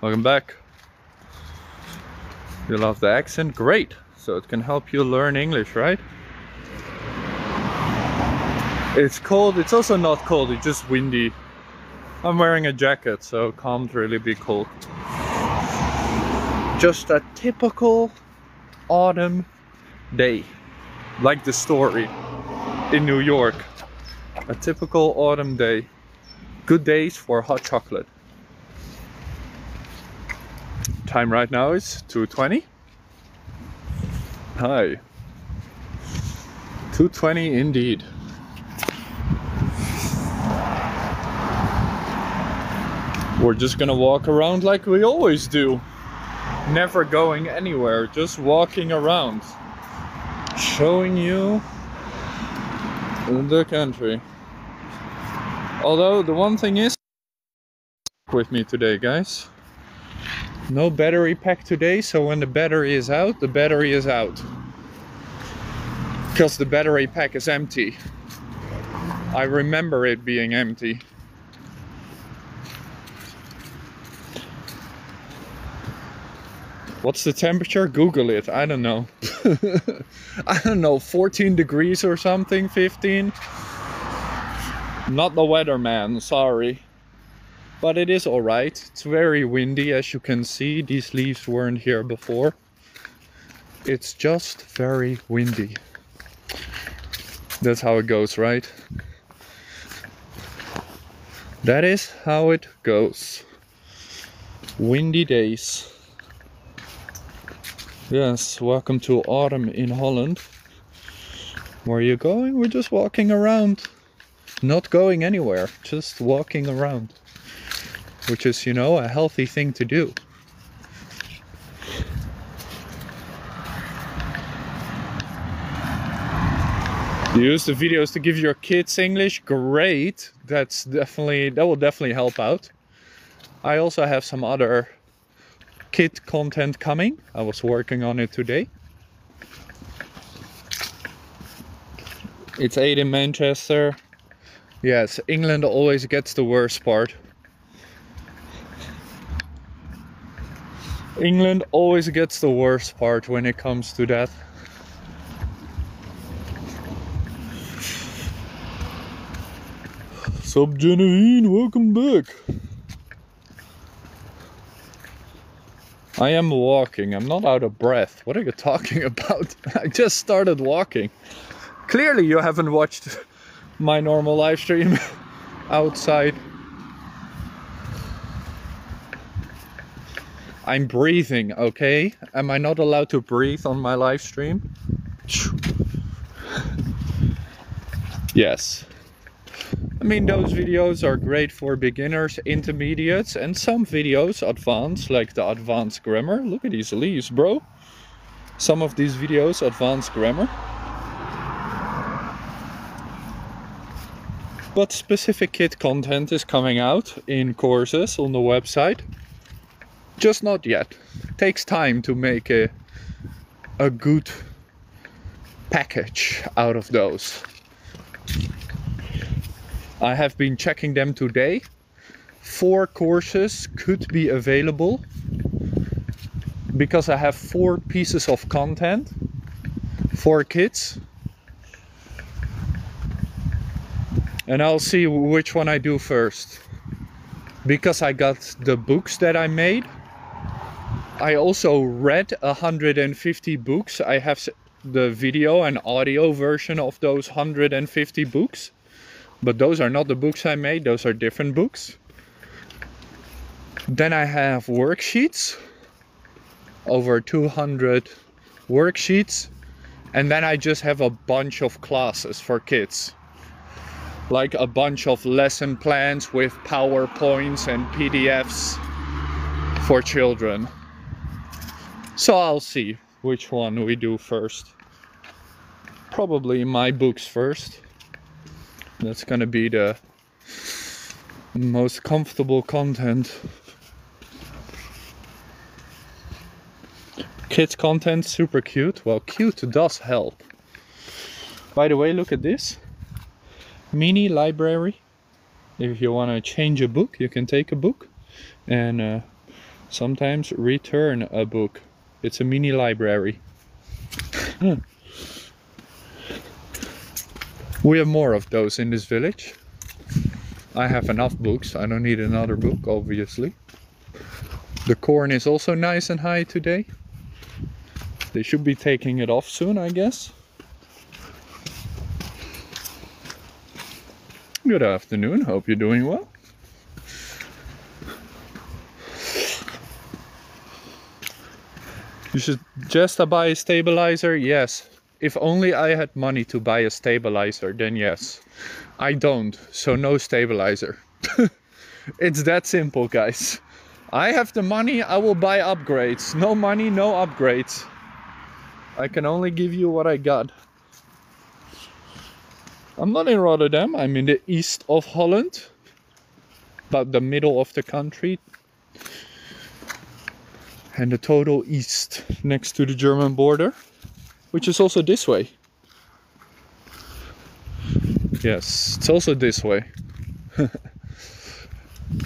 Welcome back. You love the accent? Great! So it can help you learn English, right? It's cold, it's also not cold, it's just windy. I'm wearing a jacket, so it can't really be cold. Just a typical autumn day. Like the story in New York. A typical autumn day. Good days for hot chocolate. Time right now is 2.20. Hi. 2.20 indeed. We're just gonna walk around like we always do. Never going anywhere, just walking around. Showing you the country. Although the one thing is with me today guys. No battery pack today, so when the battery is out, the battery is out. Because the battery pack is empty. I remember it being empty. What's the temperature? Google it. I don't know. I don't know, 14 degrees or something, 15. Not the weatherman, sorry. But it is alright. It's very windy as you can see. These leaves weren't here before. It's just very windy. That's how it goes, right? That is how it goes. Windy days. Yes, welcome to autumn in Holland. Where are you going? We're just walking around. Not going anywhere, just walking around. Which is, you know, a healthy thing to do. Use the videos to give your kids English? Great! That's definitely, that will definitely help out. I also have some other kit content coming. I was working on it today. It's 8 in Manchester. Yes, England always gets the worst part. England always gets the worst part when it comes to that. Sup Genevieve, welcome back. I am walking. I'm not out of breath. What are you talking about? I just started walking. Clearly you haven't watched my normal live stream outside. I'm breathing, okay? Am I not allowed to breathe on my live stream? yes. I mean, those videos are great for beginners, intermediates, and some videos advanced, like the advanced grammar. Look at these leaves, bro. Some of these videos, advanced grammar. But specific kit content is coming out in courses on the website. Just not yet. It takes time to make a, a good package out of those. I have been checking them today. Four courses could be available because I have four pieces of content for kids. And I'll see which one I do first. Because I got the books that I made. I also read 150 books. I have the video and audio version of those 150 books. But those are not the books I made, those are different books. Then I have worksheets, over 200 worksheets. And then I just have a bunch of classes for kids. Like a bunch of lesson plans with PowerPoints and PDFs for children. So I'll see which one we do first. Probably my books first. That's gonna be the most comfortable content. Kids content, super cute. Well, cute does help. By the way, look at this. Mini library. If you want to change a book, you can take a book and uh, Sometimes return a book. It's a mini library. Hmm. we have more of those in this village. I have enough books. I don't need another book, obviously. The corn is also nice and high today. They should be taking it off soon, I guess. Good afternoon. Hope you're doing well. You should just buy a stabilizer? Yes. If only I had money to buy a stabilizer, then yes. I don't, so no stabilizer. it's that simple, guys. I have the money, I will buy upgrades. No money, no upgrades. I can only give you what I got. I'm not in Rotterdam, I'm in the east of Holland. About the middle of the country, and the total east next to the German border, which is also this way. Yes, it's also this way.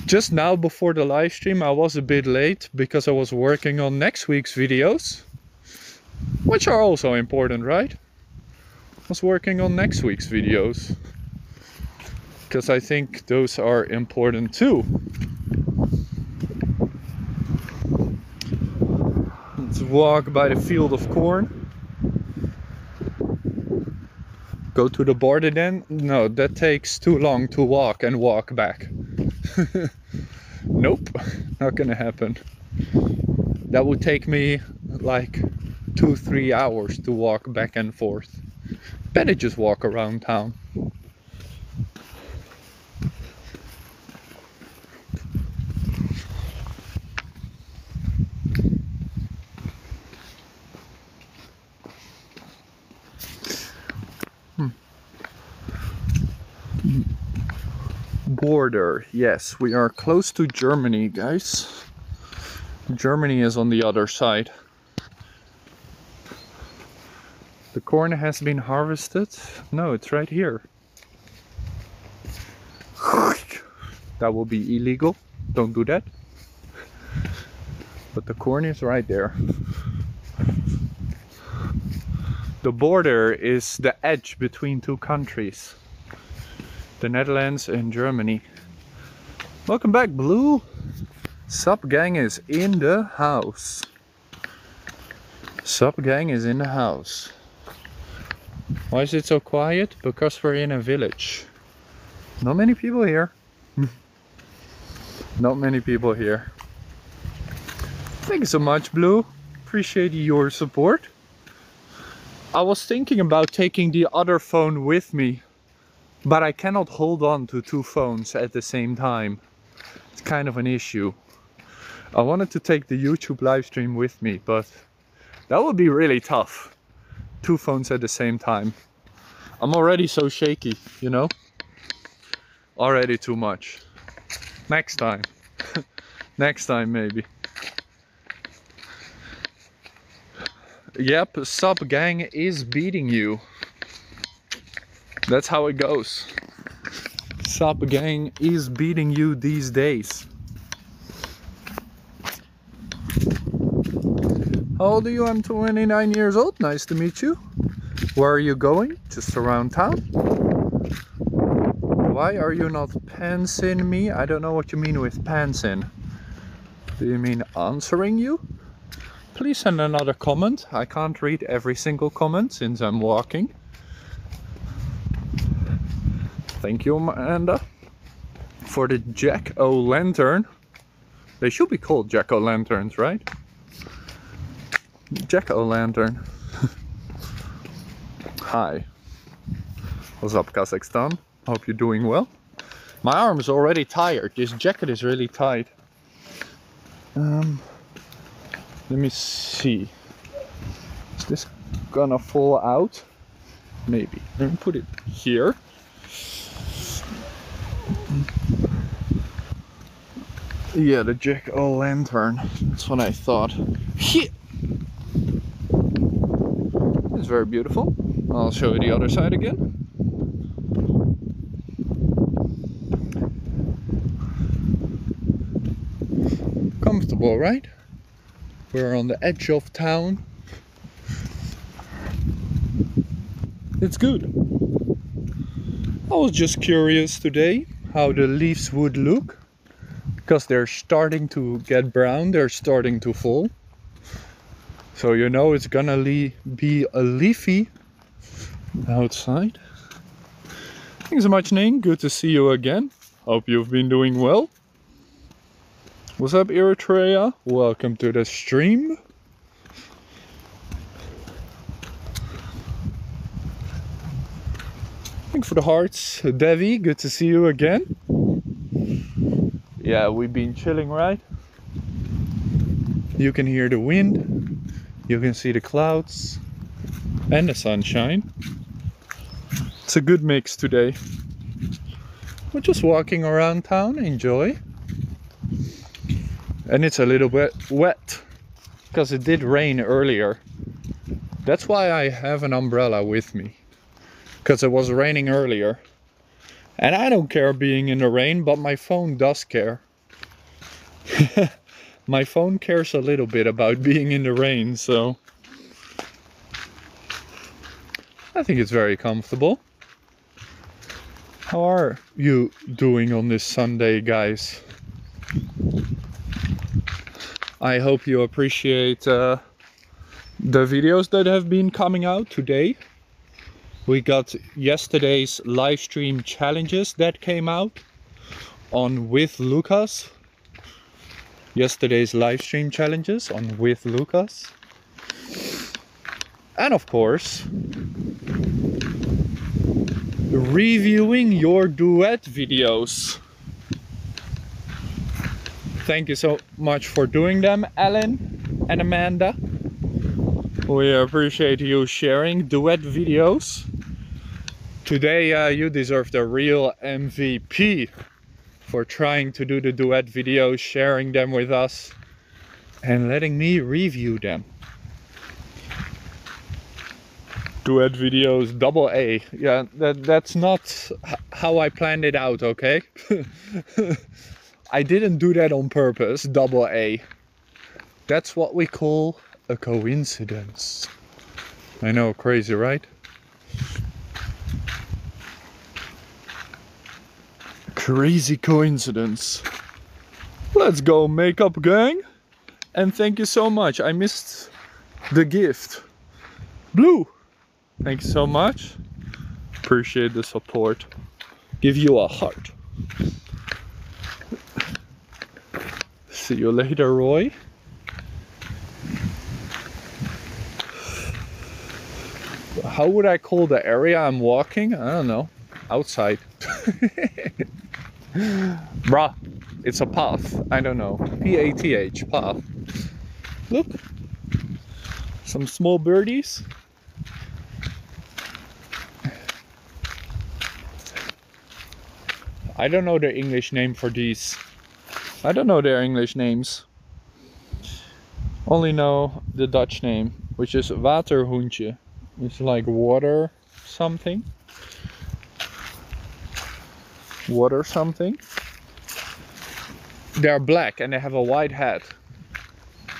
Just now before the live stream I was a bit late because I was working on next week's videos, which are also important, right? I was working on next week's videos because I think those are important too. Walk by the field of corn. Go to the border then? No, that takes too long to walk and walk back. nope, not gonna happen. That would take me like two, three hours to walk back and forth. Better just walk around town. Border. Yes, we are close to Germany, guys. Germany is on the other side. The corn has been harvested. No, it's right here. That will be illegal. Don't do that. But the corn is right there. The border is the edge between two countries the Netherlands and Germany. Welcome back, Blue. Sup gang is in the house. Sup gang is in the house. Why is it so quiet? Because we're in a village. Not many people here. Not many people here. Thank you so much, Blue. Appreciate your support. I was thinking about taking the other phone with me but I cannot hold on to two phones at the same time. It's kind of an issue. I wanted to take the YouTube live stream with me, but that would be really tough. Two phones at the same time. I'm already so shaky, you know? Already too much. Next time. Next time maybe. Yep, sub gang is beating you that's how it goes. Sup gang is beating you these days. How old are you? I'm 29 years old. Nice to meet you. Where are you going? Just around town? Why are you not pantsing me? I don't know what you mean with pantsing. Do you mean answering you? Please send another comment. I can't read every single comment since I'm walking. Thank you, Amanda, for the jack-o'-lantern. They should be called jack-o'-lanterns, right? Jack-o'-lantern. Hi. What's up, Kazakhstan? Hope you're doing well. My arm is already tired. This jacket is really tight. Um, let me see. Is this gonna fall out? Maybe. Let me put it here. Yeah, the jack-o'-lantern. That's what I thought. It's very beautiful. I'll show you the other side again. Comfortable, right? We're on the edge of town. It's good. I was just curious today how the leaves would look because they're starting to get brown, they're starting to fall. So you know it's gonna be a leafy outside. Thanks so much, Ning. Good to see you again. Hope you've been doing well. What's up, Eritrea? Welcome to the stream. Thanks for the hearts. Devi, good to see you again. Yeah, we've been chilling, right? You can hear the wind, you can see the clouds and the sunshine. It's a good mix today. We're just walking around town, enjoy. And it's a little bit wet because it did rain earlier. That's why I have an umbrella with me because it was raining earlier. And I don't care being in the rain, but my phone does care. my phone cares a little bit about being in the rain, so I think it's very comfortable. How are you doing on this Sunday, guys? I hope you appreciate uh, the videos that have been coming out today we got yesterday's live stream challenges that came out on with Lucas. Yesterday's live stream challenges on with Lucas. And of course reviewing your duet videos. Thank you so much for doing them Ellen and Amanda. We appreciate you sharing duet videos Today uh, you deserve the real MVP for trying to do the duet videos, sharing them with us and letting me review them. Duet videos double A. Yeah, that, that's not how I planned it out, okay? I didn't do that on purpose, double A. That's what we call a coincidence. I know, crazy, right? Crazy coincidence. Let's go makeup gang. And thank you so much. I missed the gift. Blue. Thank you so much. Appreciate the support. Give you a heart. See you later, Roy. How would I call the area I'm walking? I don't know. Outside. Bruh, it's a path. I don't know. P-A-T-H, path. Look. Some small birdies. I don't know the English name for these. I don't know their English names. Only know the Dutch name, which is waterhoentje. It's like water something water something. They are black and they have a white head.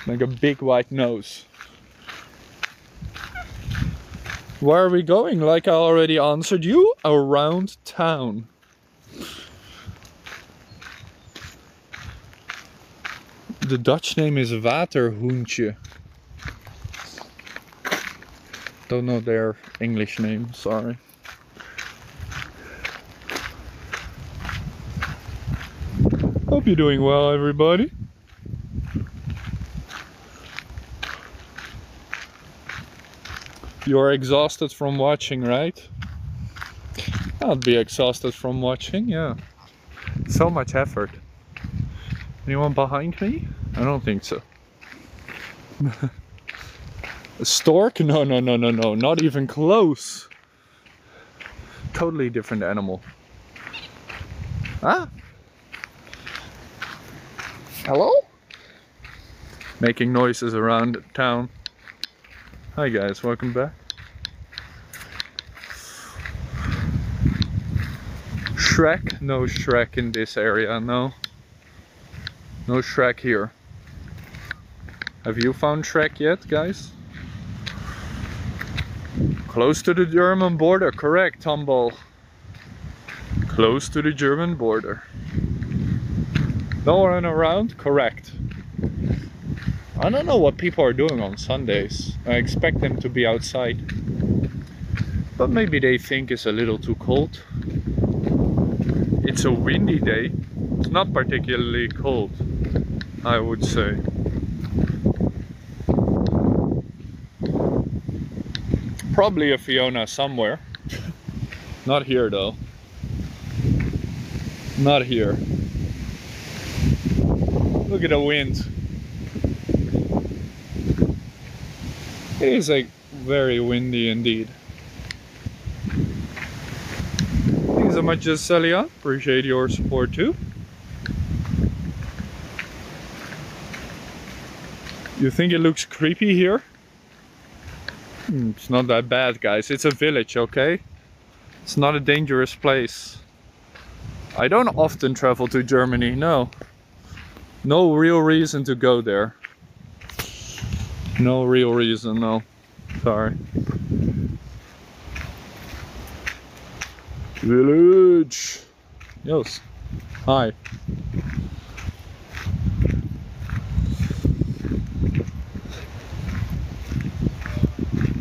Like a big white nose. Where are we going? Like I already answered you, around town. The Dutch name is Waterhoentje. Don't know their English name, sorry. Hope you're doing well, everybody. You're exhausted from watching, right? I'll be exhausted from watching, yeah. So much effort. Anyone behind me? I don't think so. A stork? No, no, no, no, no. Not even close. Totally different animal. Ah, Hello? Making noises around town. Hi guys, welcome back. Shrek? No Shrek in this area, no. No Shrek here. Have you found Shrek yet, guys? Close to the German border, correct, Tomball. Close to the German border. No one around, correct. I don't know what people are doing on Sundays. I expect them to be outside. But maybe they think it's a little too cold. It's a windy day. It's not particularly cold, I would say. Probably a Fiona somewhere. Not here though. Not here. Look at the wind. It is like very windy indeed. Thanks so much, Celia. Appreciate your support too. You think it looks creepy here? Hmm, it's not that bad, guys. It's a village, okay? It's not a dangerous place. I don't often travel to Germany, no. No real reason to go there. No real reason, no. Sorry. Village. Yes. Hi.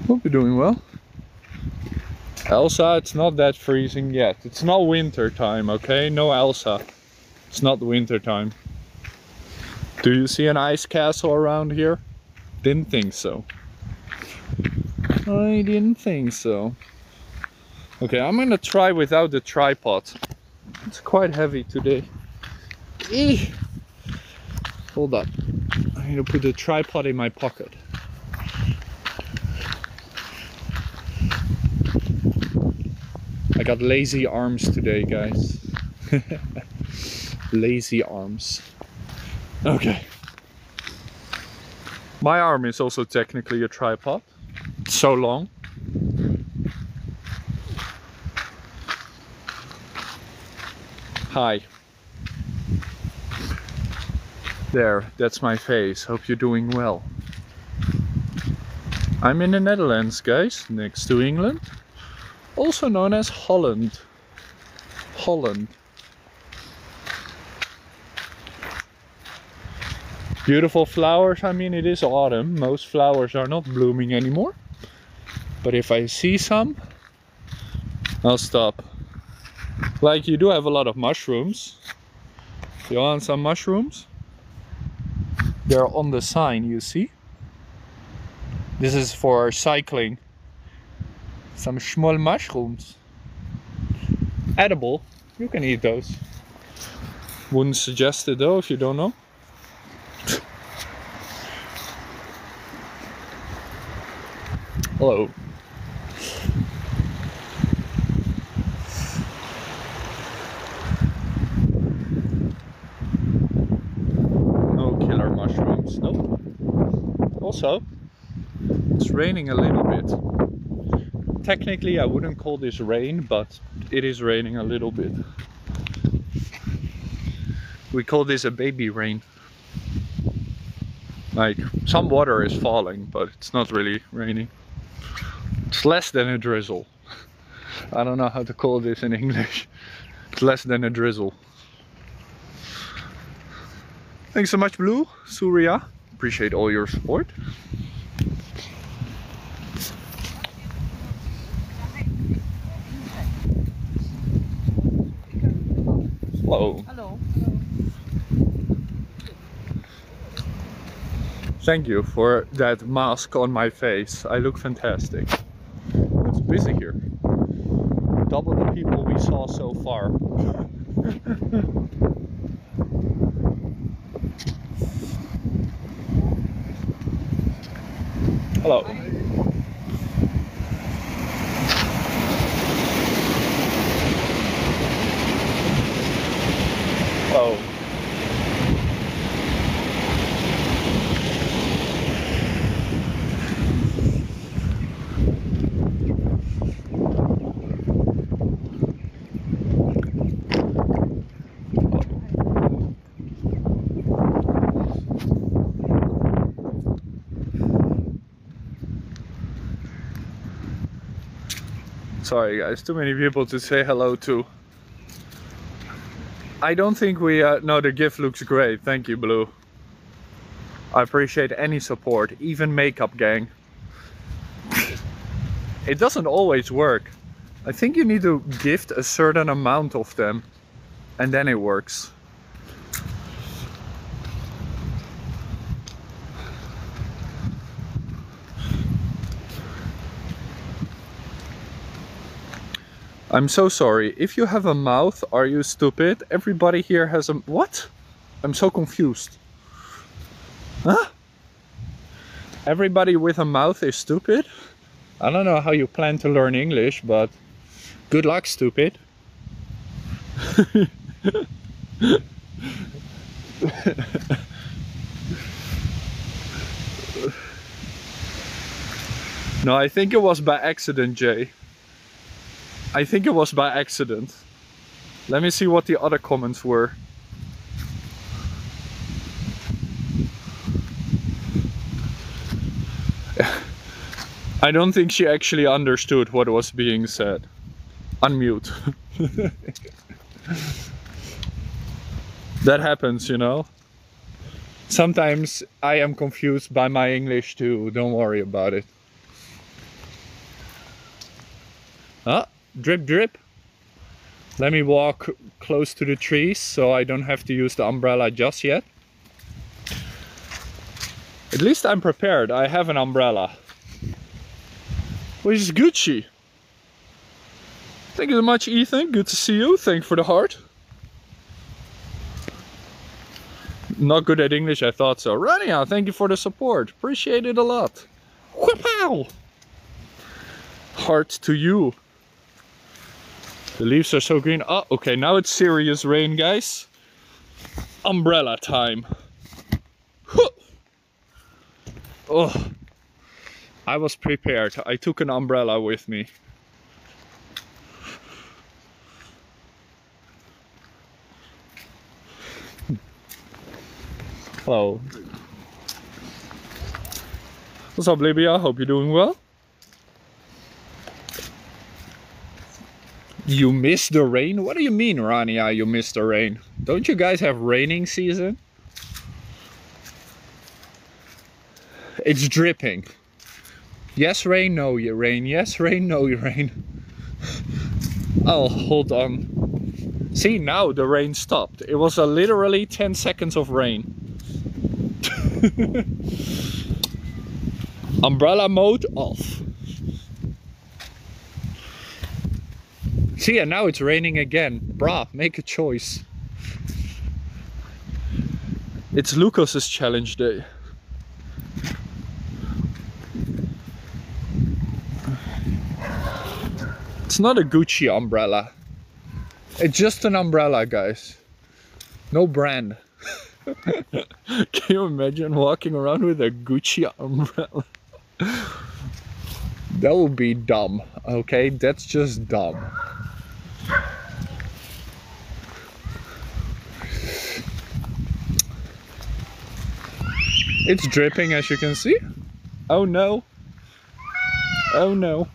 Hope you're doing well. Elsa, it's not that freezing yet. It's not winter time, okay? No Elsa. It's not winter time. Do you see an ice castle around here? Didn't think so. I didn't think so. Okay, I'm gonna try without the tripod. It's quite heavy today. Eeh. Hold up. I need to put the tripod in my pocket. I got lazy arms today, guys. lazy arms. Okay. My arm is also technically a tripod. It's so long. Hi. There, that's my face. Hope you're doing well. I'm in the Netherlands, guys, next to England also known as Holland. Holland. Beautiful flowers, I mean it is autumn, most flowers are not blooming anymore. But if I see some, I'll stop. Like you do have a lot of mushrooms. You want some mushrooms? They're on the sign, you see? This is for cycling some small mushrooms. Edible, you can eat those. Wouldn't suggest it though if you don't know. Hello. No killer mushrooms, nope. Also, it's raining a little bit technically I wouldn't call this rain, but it is raining a little bit. We call this a baby rain. Like, some water is falling, but it's not really raining. It's less than a drizzle. I don't know how to call this in English. It's less than a drizzle. Thanks so much, Blue, Surya. Appreciate all your support. Hello. Hello. Thank you for that mask on my face. I look fantastic. Busy here. Double the people we saw so far. Hello. Sorry guys, too many people to say hello to. I don't think we, uh, no the gift looks great, thank you Blue. I appreciate any support, even makeup gang. it doesn't always work. I think you need to gift a certain amount of them and then it works. I'm so sorry. If you have a mouth, are you stupid? Everybody here has a... What? I'm so confused. Huh? Everybody with a mouth is stupid? I don't know how you plan to learn English, but good luck, stupid. no, I think it was by accident, Jay. I think it was by accident. Let me see what the other comments were. I don't think she actually understood what was being said. Unmute. that happens, you know. Sometimes I am confused by my English too, don't worry about it. Ah, drip drip. Let me walk close to the trees so I don't have to use the umbrella just yet. At least I'm prepared, I have an umbrella. Which is Gucci. Thank you so much Ethan, good to see you, thank you for the heart. Not good at English, I thought so. Rania, thank you for the support, appreciate it a lot. Heart to you. The leaves are so green. Oh, okay, now it's serious rain, guys. Umbrella time. Oh, I was prepared. I took an umbrella with me. Hello. What's up, Libya? Hope you're doing well. You miss the rain? What do you mean, Rania, you miss the rain? Don't you guys have raining season? It's dripping. Yes, rain, no, you rain. Yes, rain, no, you rain. oh, hold on. See, now the rain stopped. It was a literally 10 seconds of rain. Umbrella mode off. See, and now it's raining again. Brah, make a choice. It's Lucas's challenge day. It's not a Gucci umbrella. It's just an umbrella, guys. No brand. Can you imagine walking around with a Gucci umbrella? that would be dumb, okay? That's just dumb. It's dripping as you can see. Oh no. Oh no.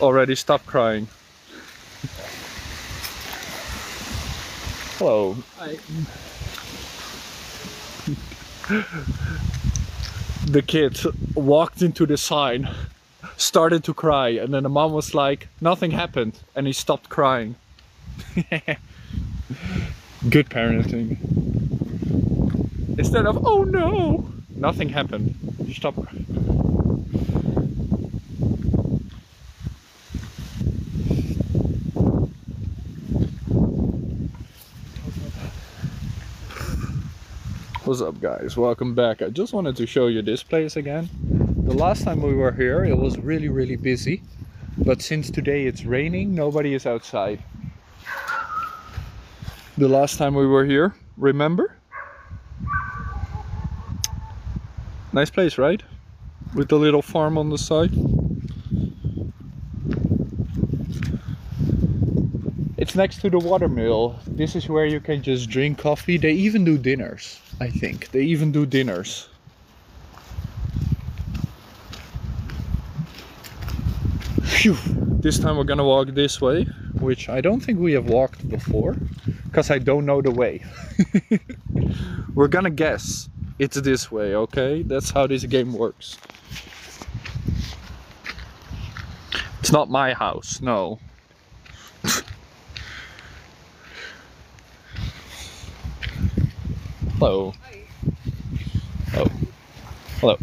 Already stop crying. Hello. Hi. The kid walked into the sign started to cry and then the mom was like nothing happened and he stopped crying. Good parenting. Instead of oh no nothing happened stop What's up guys, welcome back. I just wanted to show you this place again. The last time we were here it was really really busy. But since today it's raining, nobody is outside. The last time we were here, remember? Nice place, right? With the little farm on the side. It's next to the watermill. This is where you can just drink coffee. They even do dinners, I think. They even do dinners. Phew. This time we're gonna walk this way, which I don't think we have walked before, because I don't know the way. we're gonna guess it's this way, okay? That's how this game works. It's not my house, no. Hello. Oh. Hello.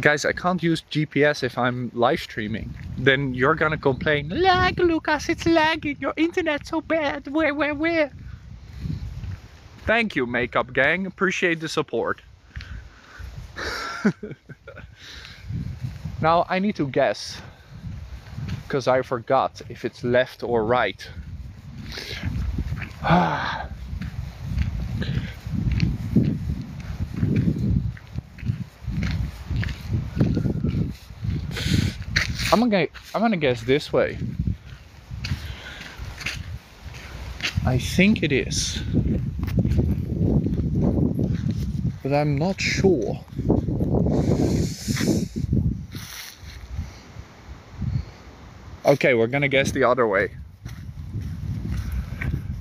Guys, I can't use GPS if I'm live streaming. Then you're gonna complain, lag Lucas, it's lagging, your internet's so bad, where, where, where? Thank you, Makeup Gang, appreciate the support. now I need to guess, because I forgot if it's left or right. I'm gonna I'm gonna guess this way. I think it is. But I'm not sure. Okay, we're gonna guess the other way.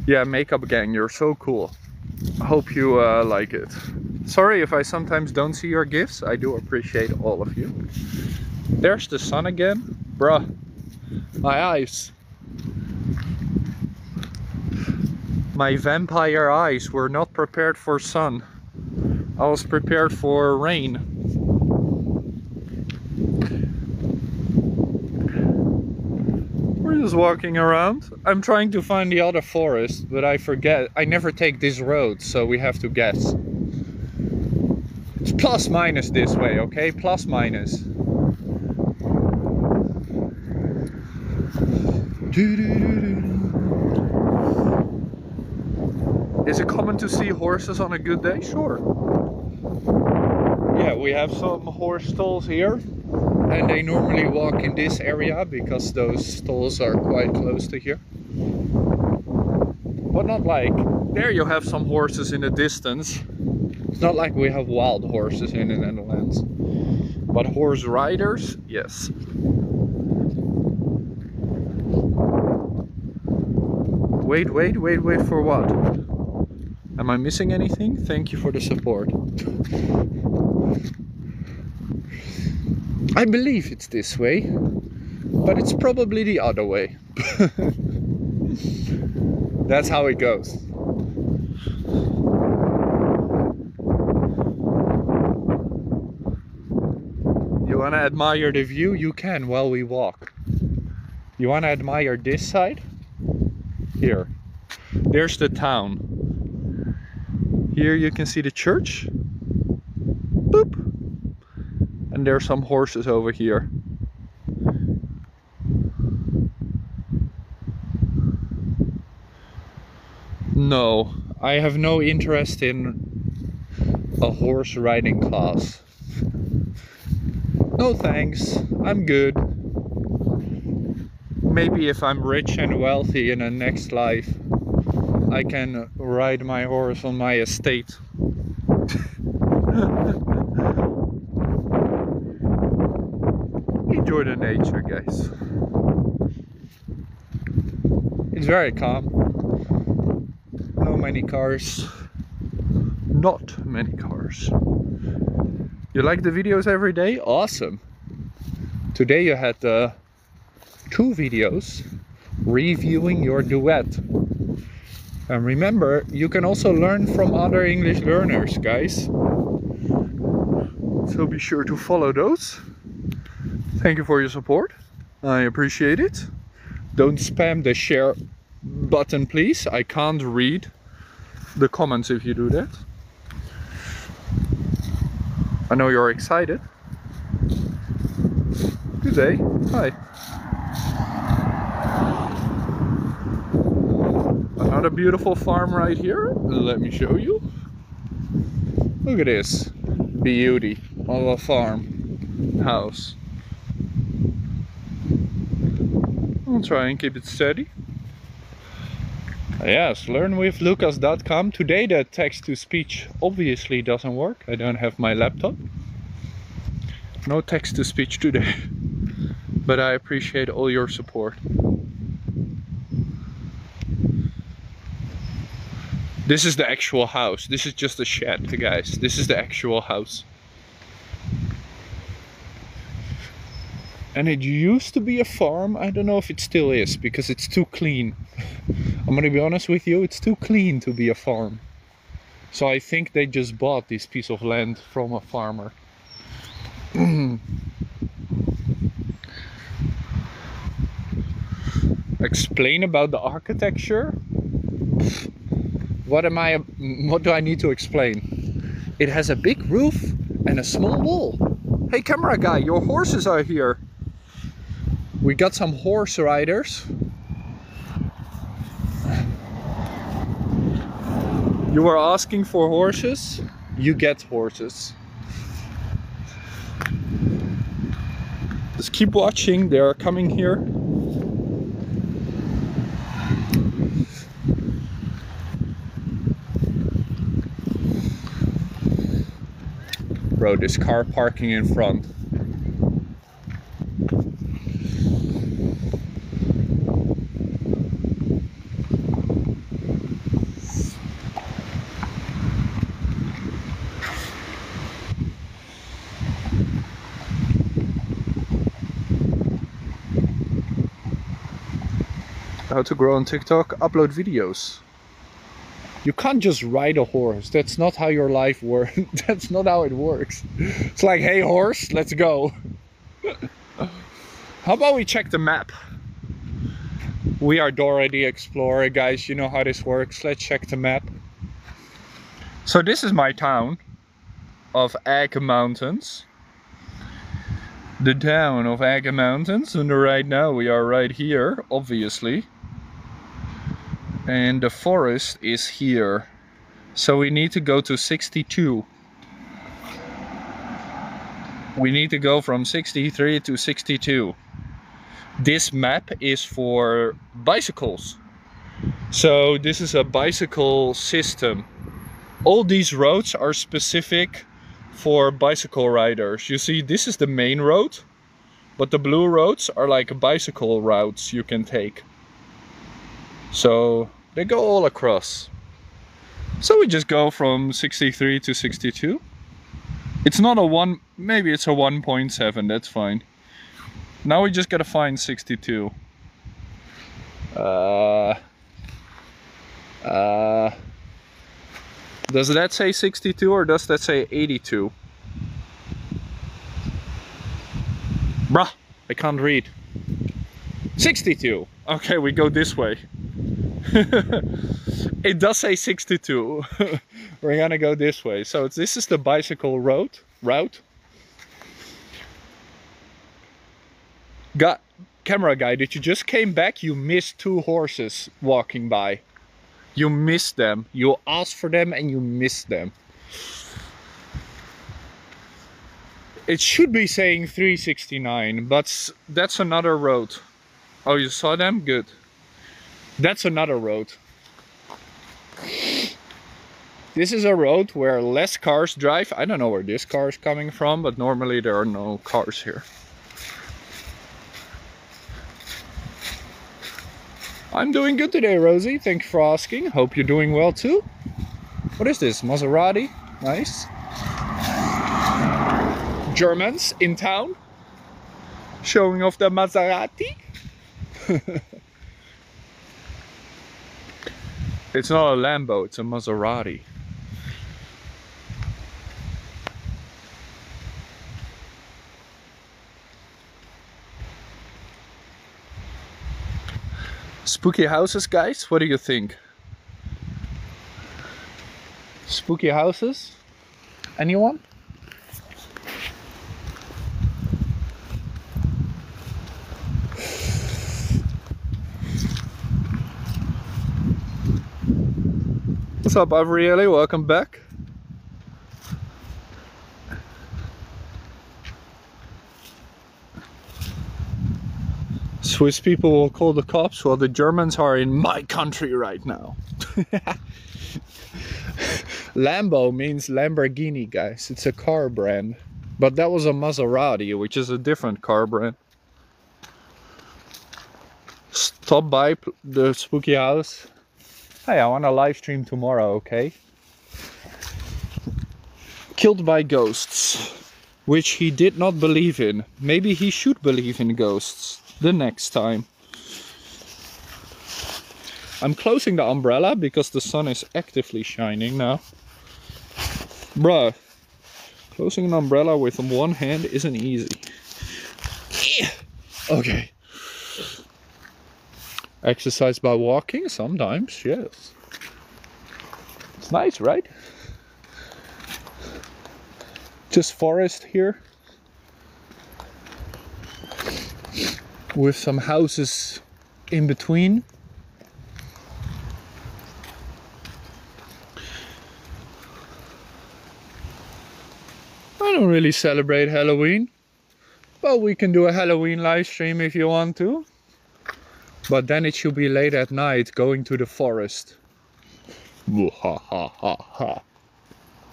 Yeah, makeup gang, you're so cool. I hope you uh, like it. Sorry if I sometimes don't see your gifts. I do appreciate all of you. There's the sun again. Bruh, my eyes. My vampire eyes were not prepared for sun. I was prepared for rain. We're walking around. I'm trying to find the other forest, but I forget. I never take this road, so we have to guess. It's plus minus this way, okay? Plus minus. Is it common to see horses on a good day? Sure. Yeah, we have some horse stalls here and they normally walk in this area because those stalls are quite close to here. But not like, there you have some horses in the distance. It's not like we have wild horses in the Netherlands. But horse riders, yes. Wait, wait, wait, wait for what? Am I missing anything? Thank you for the support. I believe it's this way, but it's probably the other way. That's how it goes. You wanna admire the view? You can while we walk. You wanna admire this side? here there's the town here you can see the church and there's some horses over here. No I have no interest in a horse riding class no thanks. I'm good. Maybe if I'm rich and wealthy in a next life, I can ride my horse on my estate. Enjoy the nature, guys. It's very calm. No many cars. Not many cars. You like the videos every day? Awesome. Today you had the two videos reviewing your duet. And remember, you can also learn from other English learners, guys. So be sure to follow those. Thank you for your support. I appreciate it. Don't spam the share button, please. I can't read the comments if you do that. I know you're excited. Good day. Hi. Another beautiful farm right here. Let me show you. Look at this beauty of a farm house. Try and keep it steady. Yes, learnwithlucas.com. Today the text-to-speech obviously doesn't work. I don't have my laptop. No text-to-speech today. but I appreciate all your support. This is the actual house. This is just a shed, guys. This is the actual house. And it used to be a farm. I don't know if it still is because it's too clean. I'm gonna be honest with you, it's too clean to be a farm. So I think they just bought this piece of land from a farmer. Explain about the architecture? What am I, what do I need to explain? It has a big roof and a small wall. Hey camera guy, your horses are here. We got some horse riders. You were asking for horses, you get horses. Just keep watching, they are coming here. Bro, this car parking in front. How to grow on TikTok, upload videos. You can't just ride a horse. That's not how your life works. That's not how it works. It's like, hey horse, let's go. how about we check the map? We are Dora the Explorer, guys. You know how this works. Let's check the map. So this is my town of Egg Mountains. The town of Egg Mountains. And right now we are right here, obviously and the forest is here. So we need to go to 62 we need to go from 63 to 62 this map is for bicycles. So this is a bicycle system. All these roads are specific for bicycle riders. You see this is the main road but the blue roads are like bicycle routes you can take. So they go all across. So we just go from 63 to 62. It's not a one, maybe it's a 1.7, that's fine. Now we just gotta find 62. Uh, uh, does that say 62 or does that say 82? Bruh, I can't read. 62. Okay, we go this way. it does say 62. We're gonna go this way. So this is the bicycle road route. Got camera guy, did you just came back? You missed two horses walking by. You missed them. You asked for them and you missed them. It should be saying 369, but that's another road. Oh, you saw them? Good. That's another road. This is a road where less cars drive. I don't know where this car is coming from, but normally there are no cars here. I'm doing good today, Rosie. Thank you for asking. Hope you're doing well too. What is this? Maserati? Nice. Germans in town. Showing off the Maserati. It's not a Lambo, it's a Maserati. Spooky houses, guys? What do you think? Spooky houses? Anyone? What's up, Avrieli? Welcome back. Swiss people will call the cops while the Germans are in my country right now. Lambo means Lamborghini, guys. It's a car brand. But that was a Maserati, which is a different car brand. Stop by the spooky house. Hey, I want to live stream tomorrow, okay? Killed by ghosts, which he did not believe in. Maybe he should believe in ghosts the next time. I'm closing the umbrella because the sun is actively shining now. Bruh, closing an umbrella with one hand isn't easy. Okay. Exercise by walking sometimes, yes. It's nice, right? Just forest here. With some houses in between. I don't really celebrate Halloween, but we can do a Halloween live stream if you want to. But then it should be late at night going to the forest. Ha ha ha ha.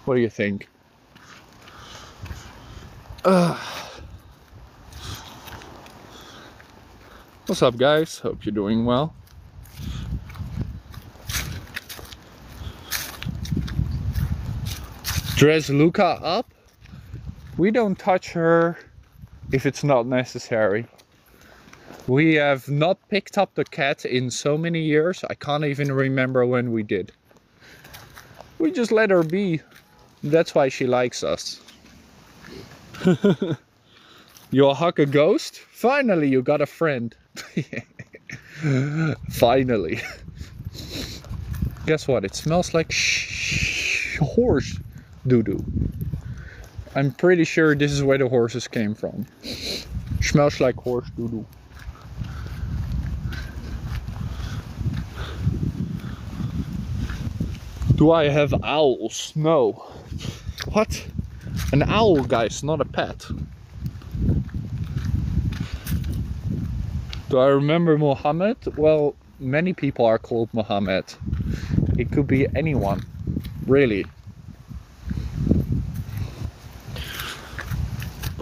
What do you think? Uh. What's up, guys? Hope you're doing well. Dress Luca up? We don't touch her if it's not necessary. We have not picked up the cat in so many years, I can't even remember when we did. We just let her be. That's why she likes us. You'll hug a ghost? Finally, you got a friend. Finally. Guess what? It smells like horse doo-doo. I'm pretty sure this is where the horses came from. Smells like horse doo-doo. Do I have owls? No. What? An owl, guys, not a pet. Do I remember Muhammad? Well, many people are called Muhammad. It could be anyone, really.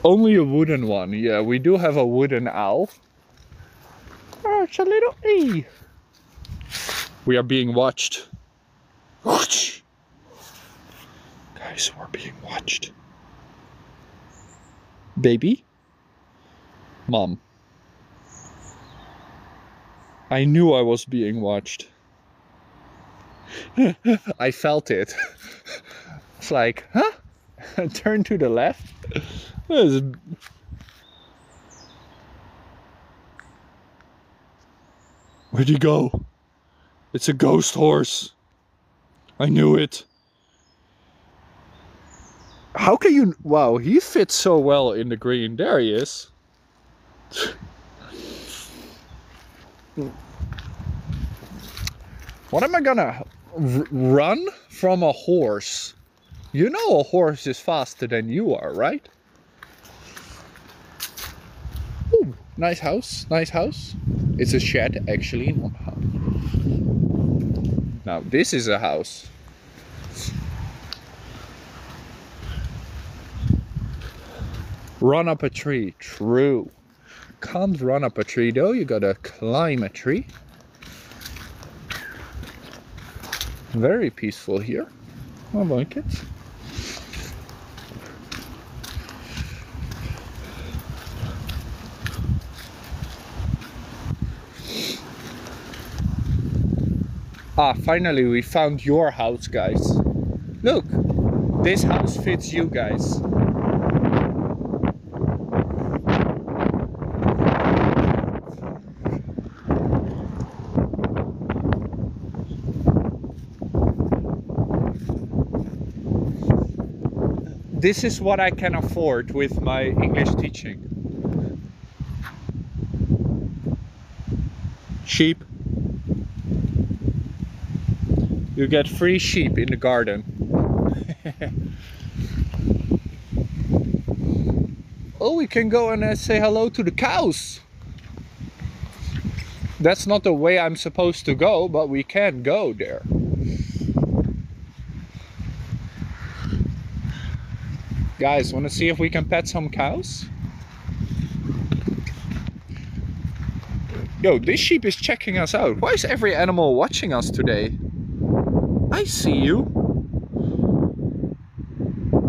Only a wooden one. Yeah, we do have a wooden owl. Oh, it's a little E. We are being watched. Guys, we're being watched. Baby? Mom. I knew I was being watched. I felt it. it's like, huh? Turn to the left. Where'd he go? It's a ghost horse. I knew it. How can you... Wow, he fits so well in the green. There he is. what am I gonna... run from a horse? You know a horse is faster than you are, right? Ooh, nice house, nice house. It's a shed, actually. Now, this is a house. Run up a tree, true. Can't run up a tree though, you gotta climb a tree. Very peaceful here. I like it. Ah, finally we found your house, guys. Look, this house fits you guys. This is what I can afford with my English teaching. Sheep. You get free sheep in the garden. oh, we can go and uh, say hello to the cows. That's not the way I'm supposed to go, but we can go there. Guys, want to see if we can pet some cows? Yo, this sheep is checking us out. Why is every animal watching us today? I see you.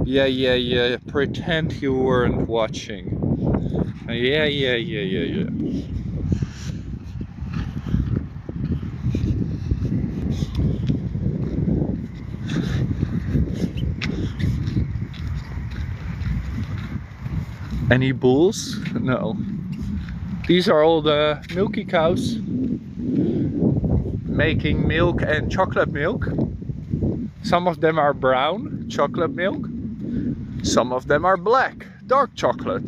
Yeah, yeah, yeah. Pretend you weren't watching. Yeah, yeah, yeah, yeah, yeah. Any bulls? No. These are all the milky cows making milk and chocolate milk. Some of them are brown, chocolate milk. Some of them are black, dark chocolate.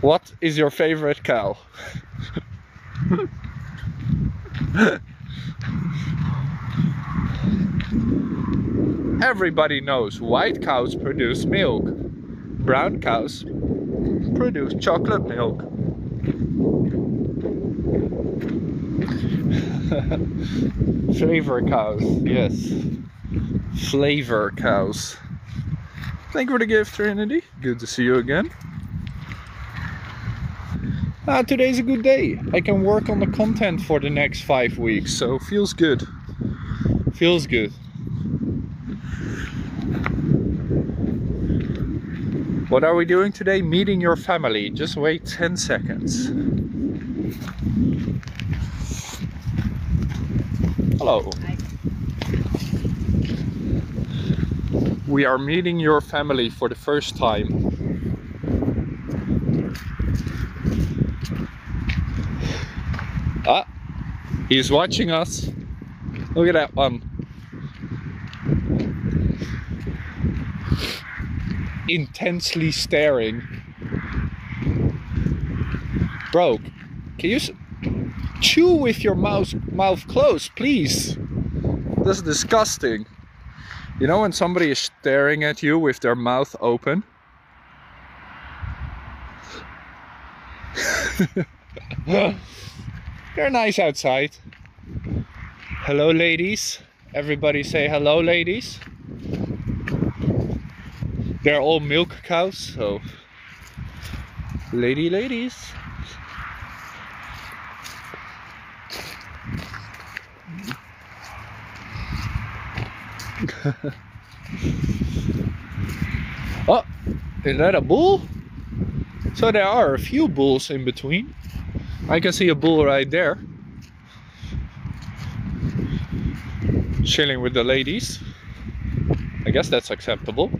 What is your favorite cow? Everybody knows white cows produce milk. Brown cows produce chocolate milk. Flavor cows, yes. Flavor cows. Thank you for the gift, Trinity. Good to see you again. Ah, today's a good day. I can work on the content for the next five weeks, so feels good. Feels good. What are we doing today? Meeting your family. Just wait 10 seconds. Hello. We are meeting your family for the first time. Ah, he's watching us. Look at that one. Intensely staring. Bro, can you chew with your mouth mouth closed, please? That's disgusting. You know when somebody is staring at you with their mouth open? They're nice outside. Hello, ladies. Everybody say hello, ladies. They're all milk cows, so. Lady, ladies. Oh, is that a bull? So there are a few bulls in between. I can see a bull right there. Chilling with the ladies. I guess that's acceptable.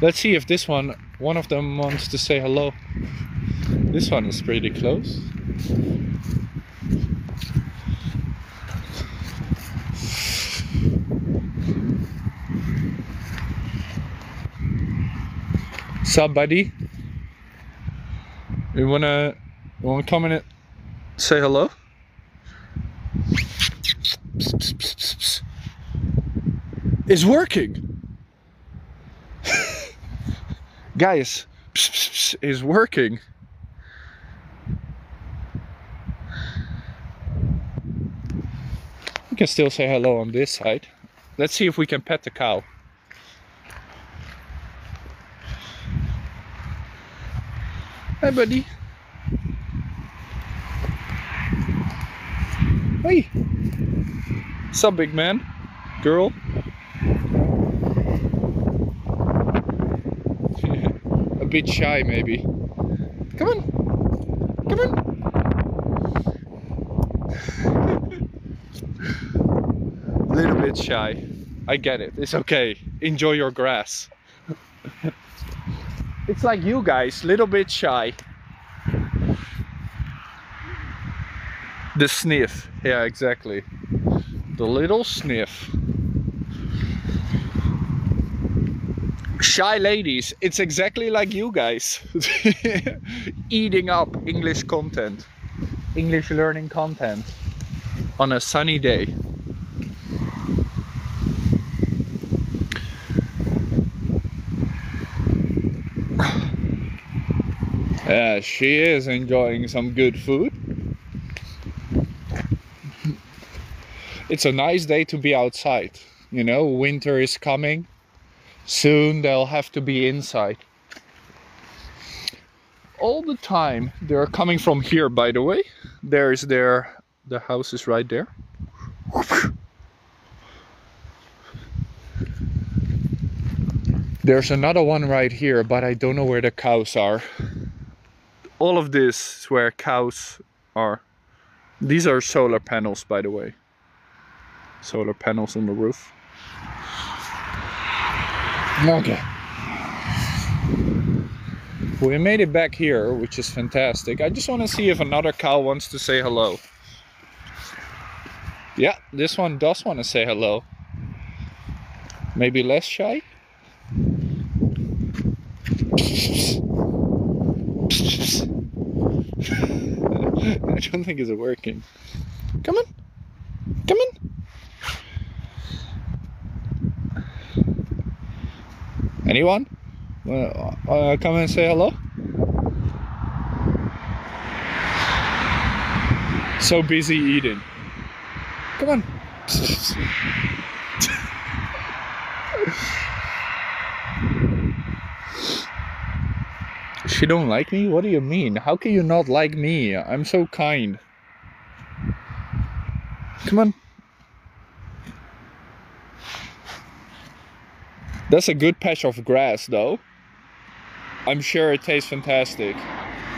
Let's see if this one, one of them wants to say hello. This one is pretty close. Sup, buddy? You wanna, you wanna come in and say hello? Psst, psst, psst, psst, psst. It's working! Guys, psst, psst, psst, it's working. We can still say hello on this side. Let's see if we can pet the cow. Hi, buddy. Hey. Sup, big man? Girl? A bit shy, maybe. Come on. Come on. A little bit shy. I get it. It's okay. Enjoy your grass. It's like you guys, little bit shy. The sniff, yeah, exactly. The little sniff. Shy ladies, it's exactly like you guys. Eating up English content, English learning content on a sunny day. Yeah, she is enjoying some good food. It's a nice day to be outside. You know, winter is coming. Soon they'll have to be inside. All the time. They're coming from here, by the way. There's their, the house is right there. There's another one right here, but I don't know where the cows are. All of this is where cows are. These are solar panels, by the way. Solar panels on the roof. Okay. We made it back here, which is fantastic. I just want to see if another cow wants to say hello. Yeah, this one does want to say hello. Maybe less shy? I don't think it's working. Come on. Come on. Anyone? Uh, come and say hello? So busy eating. Come on. She don't like me? What do you mean? How can you not like me? I'm so kind. Come on. That's a good patch of grass though. I'm sure it tastes fantastic.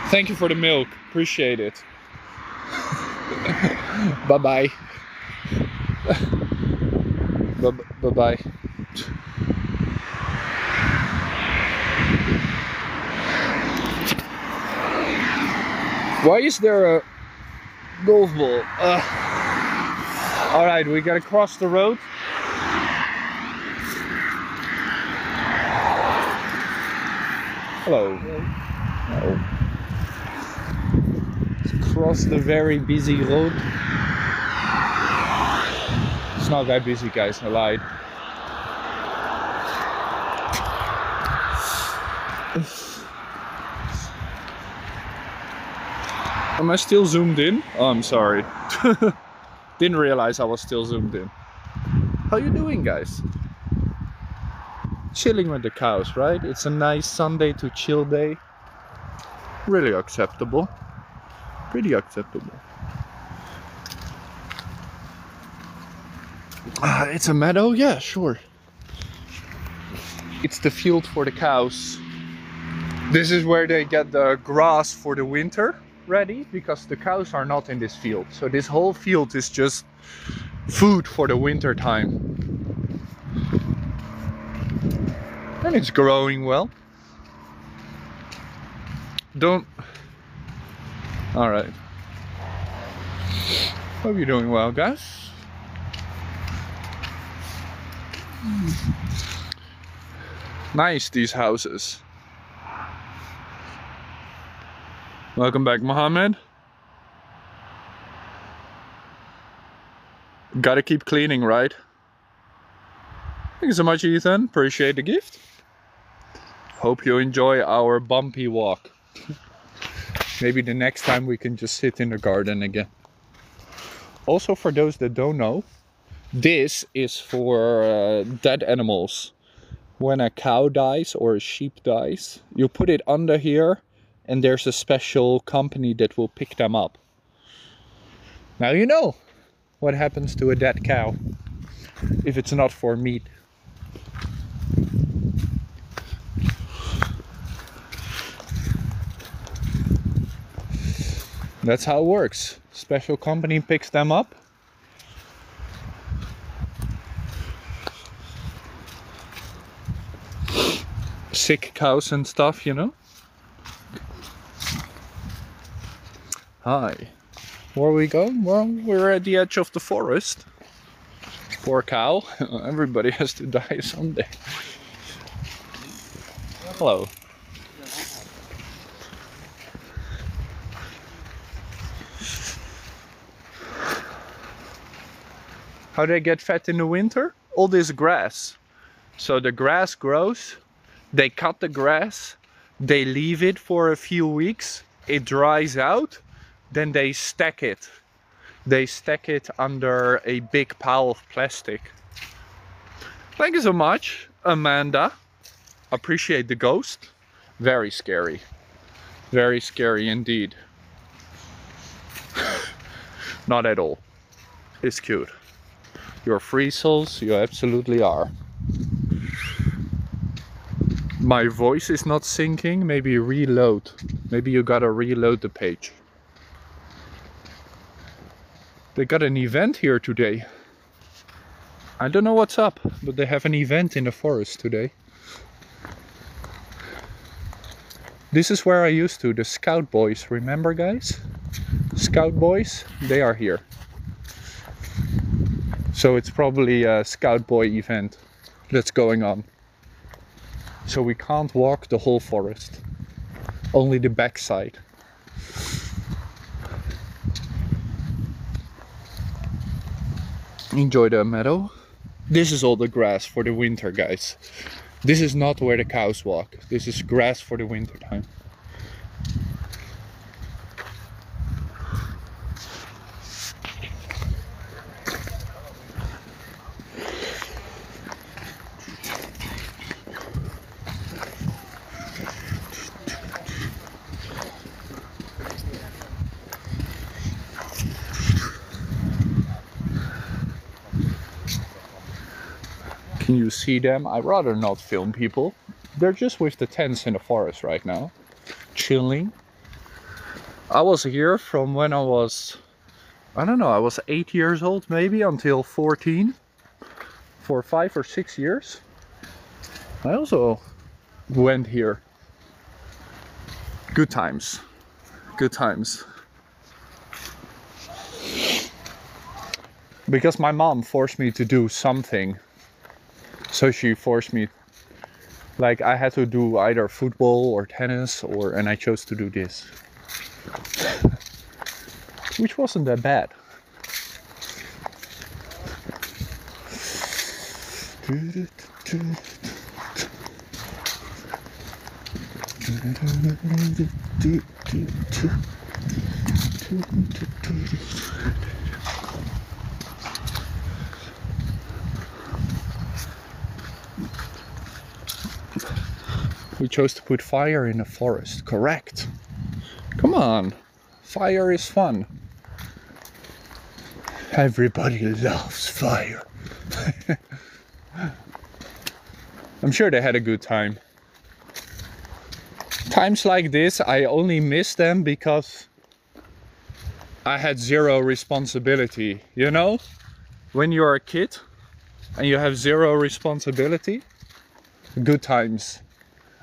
Thank you for the milk. Appreciate it. Bye-bye. bye bye. Why is there a golf ball? Uh, all right, we gotta cross the road. Hello. Hello. Let's cross the very busy road. It's not that busy, guys. I lied. Am I still zoomed in? Oh, I'm sorry. Didn't realize I was still zoomed in. How you doing, guys? Chilling with the cows, right? It's a nice Sunday to chill day. Really acceptable. Pretty acceptable. Uh, it's a meadow? Yeah, sure. It's the field for the cows. This is where they get the grass for the winter ready because the cows are not in this field. So this whole field is just food for the winter time. And it's growing well. Don't... Alright. Hope you're doing well, guys. Nice, these houses. Welcome back, Mohammed. Gotta keep cleaning, right? Thank you so much, Ethan. Appreciate the gift. Hope you enjoy our bumpy walk. Maybe the next time we can just sit in the garden again. Also, for those that don't know, this is for uh, dead animals. When a cow dies or a sheep dies, you put it under here and there's a special company that will pick them up. Now you know what happens to a dead cow if it's not for meat. That's how it works. Special company picks them up. Sick cows and stuff, you know. Hi. Where are we going? Well, we're at the edge of the forest. Poor cow. Everybody has to die someday. Hello. How do they get fat in the winter? All this grass. So the grass grows, they cut the grass, they leave it for a few weeks, it dries out, then they stack it. They stack it under a big pile of plastic. Thank you so much, Amanda. Appreciate the ghost. Very scary. Very scary indeed. Not at all. It's cute. You're free souls, you absolutely are. My voice is not syncing, maybe reload. Maybe you gotta reload the page. They got an event here today. I don't know what's up, but they have an event in the forest today. This is where I used to, the Scout Boys, remember guys? Scout Boys, they are here. So it's probably a Scout Boy event that's going on. So we can't walk the whole forest, only the backside. Enjoy the meadow. This is all the grass for the winter, guys. This is not where the cows walk. This is grass for the winter time. See them? I'd rather not film people. They're just with the tents in the forest right now, chilling. I was here from when I was, I don't know, I was eight years old maybe until 14 for five or six years. I also went here. Good times. Good times. Because my mom forced me to do something. So she forced me like I had to do either football or tennis or and I chose to do this. Which wasn't that bad. We chose to put fire in a forest, correct. Come on, fire is fun. Everybody loves fire. I'm sure they had a good time. Times like this, I only miss them because I had zero responsibility, you know? When you're a kid and you have zero responsibility, good times,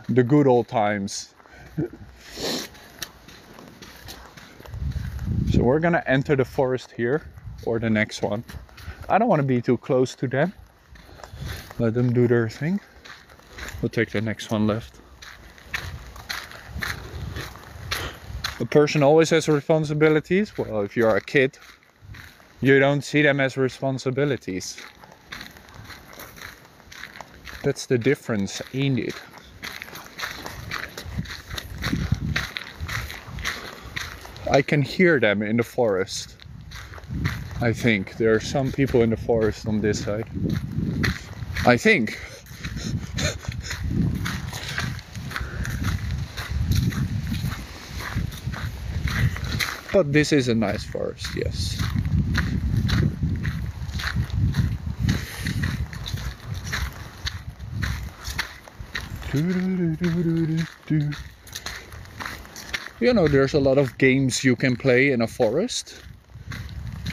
the good old times. So we're gonna enter the forest here or the next one. I don't want to be too close to them. Let them do their thing. We'll take the next one left. A person always has responsibilities. Well, if you're a kid, you don't see them as responsibilities. That's the difference, ain't it? I can hear them in the forest. I think there are some people in the forest on this side. I think. but this is a nice forest, yes. You know, there's a lot of games you can play in a forest.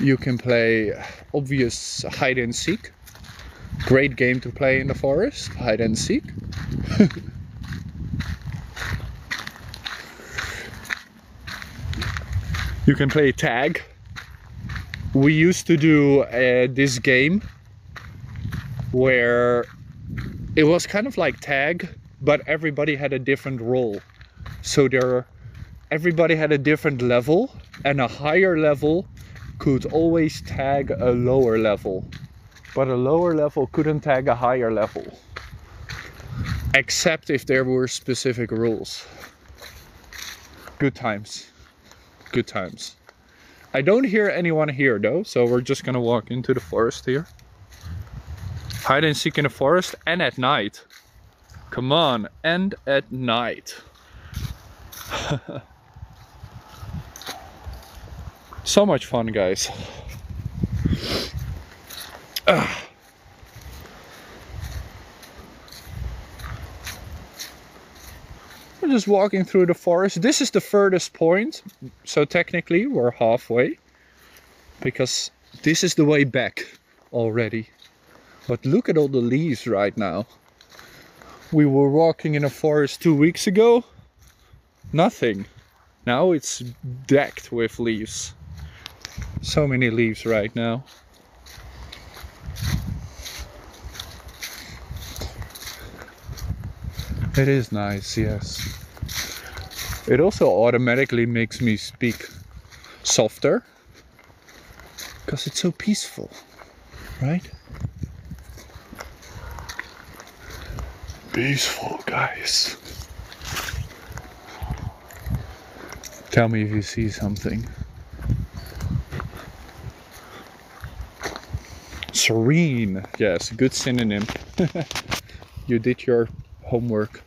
You can play obvious hide and seek. Great game to play in the forest, hide and seek. you can play tag. We used to do uh, this game where it was kind of like tag, but everybody had a different role. So there, everybody had a different level, and a higher level could always tag a lower level, but a lower level couldn't tag a higher level. except if there were specific rules. Good times. Good times. I don't hear anyone here though, so we're just gonna walk into the forest here. Hide and seek in the forest and at night. Come on, and at night. so much fun, guys. Ah. We're just walking through the forest. This is the furthest point, so technically we're halfway. Because this is the way back already. But look at all the leaves right now. We were walking in a forest two weeks ago. Nothing. Now it's decked with leaves. So many leaves right now. It is nice, yes. It also automatically makes me speak softer because it's so peaceful, right? Peaceful, guys. Tell me if you see something. Serene, yes, good synonym. you did your homework.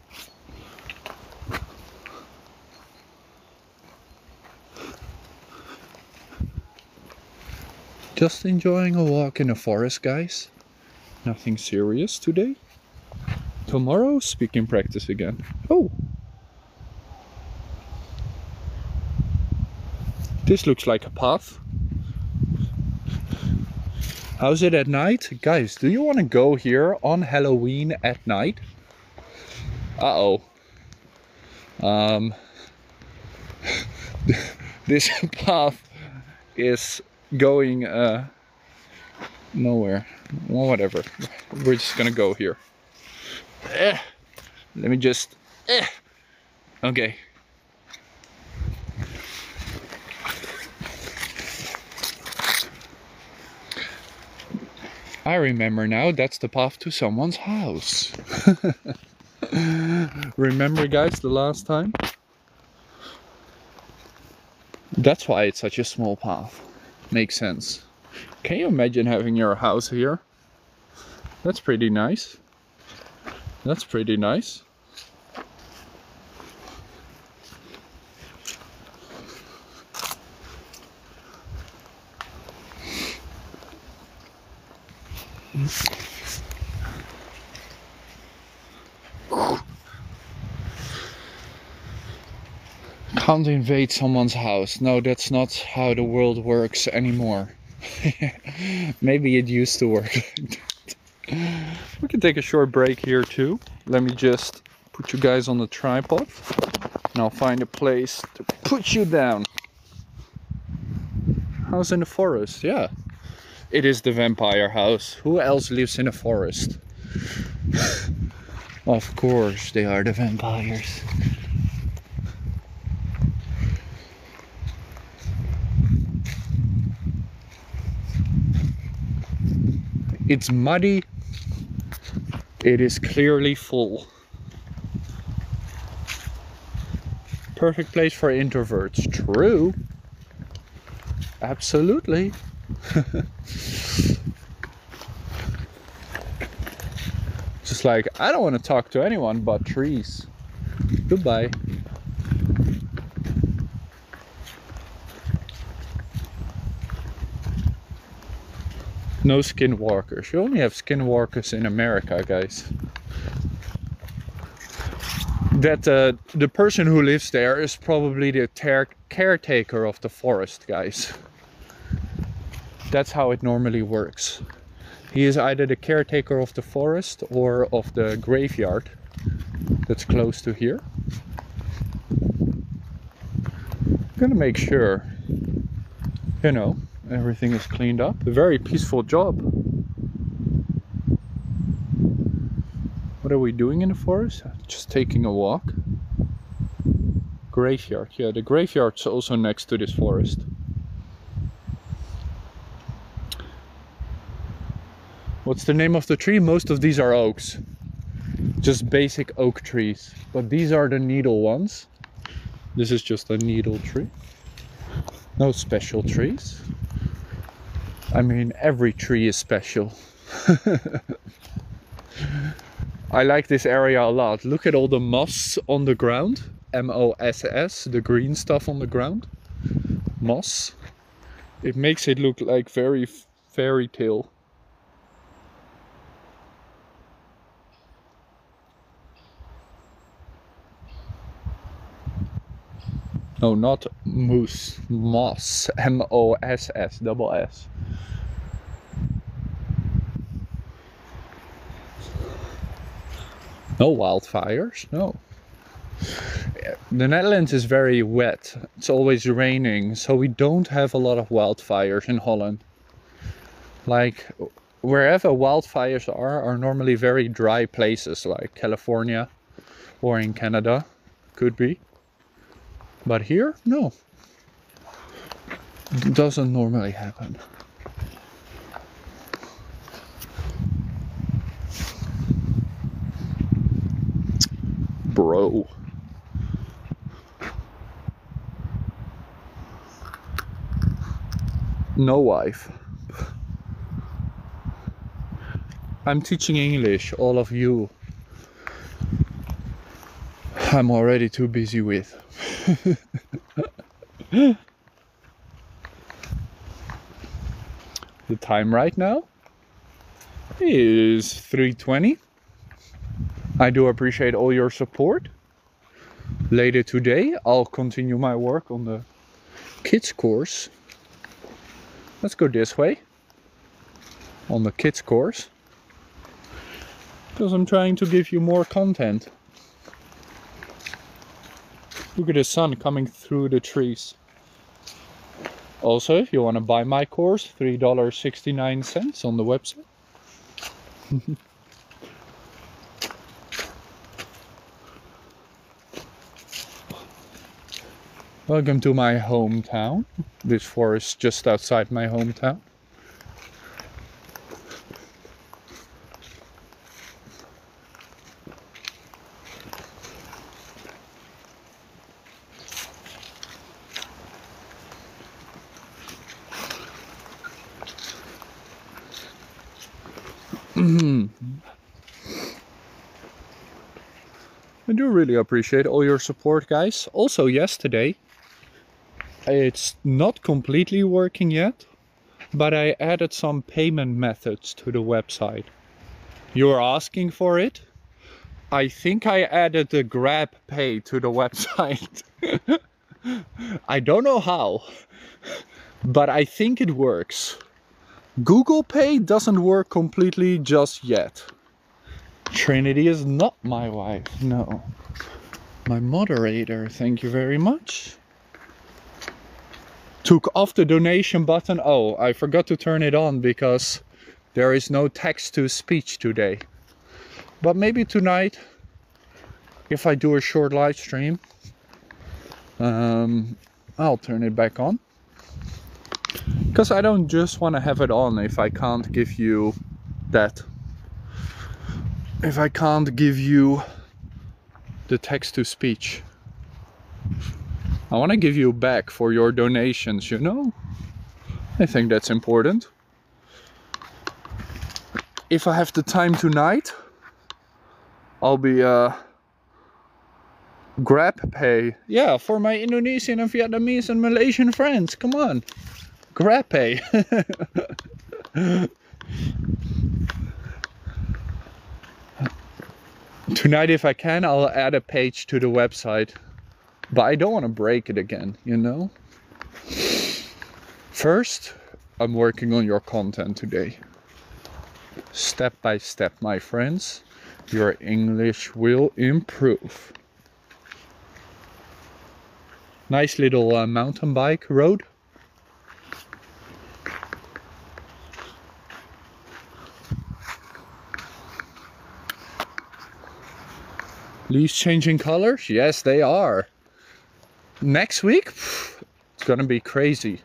Just enjoying a walk in the forest, guys. Nothing serious today. Tomorrow, speaking practice again. Oh! This looks like a path. How's it at night? Guys, do you want to go here on Halloween at night? Uh-oh. Um, this path is going uh, nowhere. Well, whatever. We're just gonna go here. Eh. Let me just... Eh. Okay. I remember now, that's the path to someone's house. Remember guys the last time? That's why it's such a small path. Makes sense. Can you imagine having your house here? That's pretty nice. That's pretty nice. Can't invade someone's house. No, that's not how the world works anymore. Maybe it used to work. we can take a short break here too. Let me just put you guys on the tripod. And I'll find a place to put you down. House in the forest, yeah. It is the vampire house. Who else lives in a forest? of course, they are the vampires. It's muddy. It is clearly full. Perfect place for introverts. True. Absolutely. Just like, I don't want to talk to anyone but trees. Goodbye. No skinwalkers. You only have skinwalkers in America, guys. That uh, the person who lives there is probably the caretaker of the forest, guys. That's how it normally works. He is either the caretaker of the forest or of the graveyard that's close to here. I'm gonna make sure, you know, everything is cleaned up. A very peaceful job. What are we doing in the forest? Just taking a walk. Graveyard. Yeah, the graveyard's also next to this forest. What's the name of the tree? Most of these are oaks. just basic oak trees. But these are the needle ones. This is just a needle tree. No special trees. I mean, every tree is special. I like this area a lot. Look at all the moss on the ground. M-O-S-S, the green stuff on the ground. Moss. It makes it look like very fairy tale. No, not moose. Moss. M-O-S-S, double S. No wildfires, no. The Netherlands is very wet. It's always raining, so we don't have a lot of wildfires in Holland. Like wherever wildfires are are normally very dry places like California or in Canada could be. But here, no. It doesn't normally happen. Bro. No wife. I'm teaching English, all of you. I'm already too busy with. the time right now is 3:20. I do appreciate all your support. Later today, I'll continue my work on the kids course. Let's go this way on the kids course because I'm trying to give you more content. Look at the sun coming through the trees. Also, if you want to buy my course, $3.69 on the website. Welcome to my hometown. This forest just outside my hometown. Really appreciate all your support, guys. Also, yesterday, it's not completely working yet, but I added some payment methods to the website. You're asking for it? I think I added the Grab Pay to the website. I don't know how, but I think it works. Google Pay doesn't work completely just yet. Trinity is not my wife, no. My moderator, thank you very much. Took off the donation button. Oh, I forgot to turn it on because there is no text to speech today. But maybe tonight, if I do a short live stream, um, I'll turn it back on. Because I don't just want to have it on if I can't give you that if I can't give you the text to speech. I want to give you back for your donations, you know? I think that's important. If I have the time tonight, I'll be uh grab pay. Yeah, for my Indonesian and Vietnamese and Malaysian friends. Come on. Grab pay. Tonight, if I can, I'll add a page to the website. But I don't want to break it again, you know? First, I'm working on your content today. Step by step, my friends, your English will improve. Nice little uh, mountain bike road. Leaves changing colors? Yes, they are. Next week, it's gonna be crazy.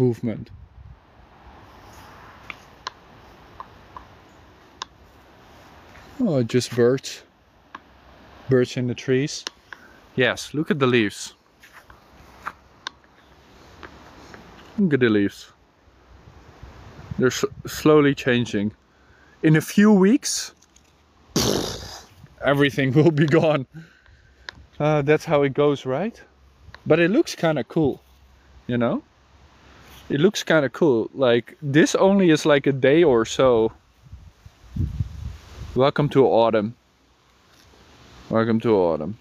Movement. Oh, just birds. Birds in the trees. Yes, look at the leaves. Look at the leaves. They're slowly changing. In a few weeks, everything will be gone. Uh, that's how it goes, right? But it looks kind of cool, you know? It looks kind of cool. Like, this only is like a day or so. Welcome to autumn. Welcome to autumn.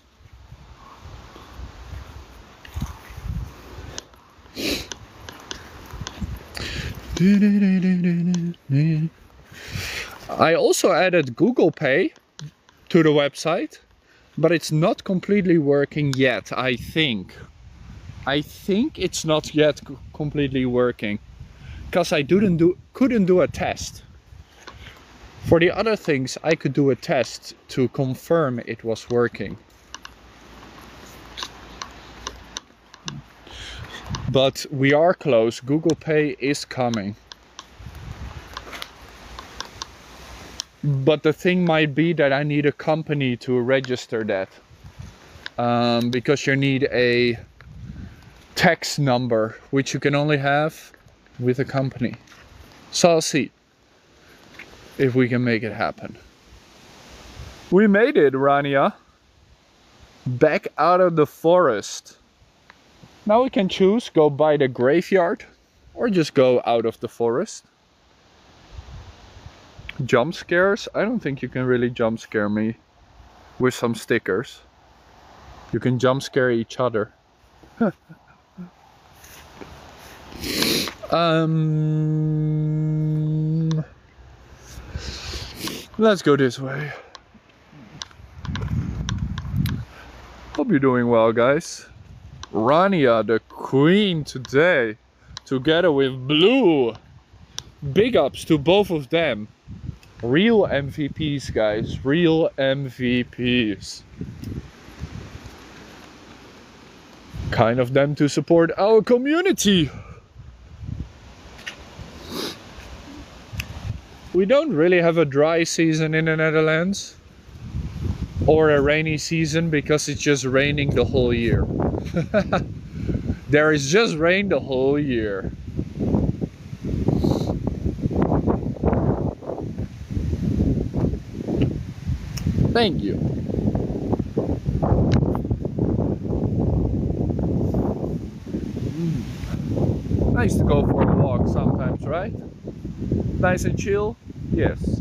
I also added Google Pay to the website, but it's not completely working yet, I think. I think it's not yet completely working because I didn't do couldn't do a test. For the other things I could do a test to confirm it was working. But we are close. Google Pay is coming. But the thing might be that I need a company to register that. Um, because you need a tax number, which you can only have with a company. So I'll see if we can make it happen. We made it, Rania. Back out of the forest. Now we can choose go by the graveyard or just go out of the forest. Jump scares? I don't think you can really jump scare me with some stickers. You can jump scare each other. um, let's go this way. Hope you're doing well, guys. Rania, the queen today, together with Blue. Big ups to both of them. Real MVPs, guys. Real MVPs. Kind of them to support our community. We don't really have a dry season in the Netherlands or a rainy season because it's just raining the whole year. there is just rain the whole year. Thank you. Mm. Nice to go for a walk sometimes, right? Nice and chill? Yes.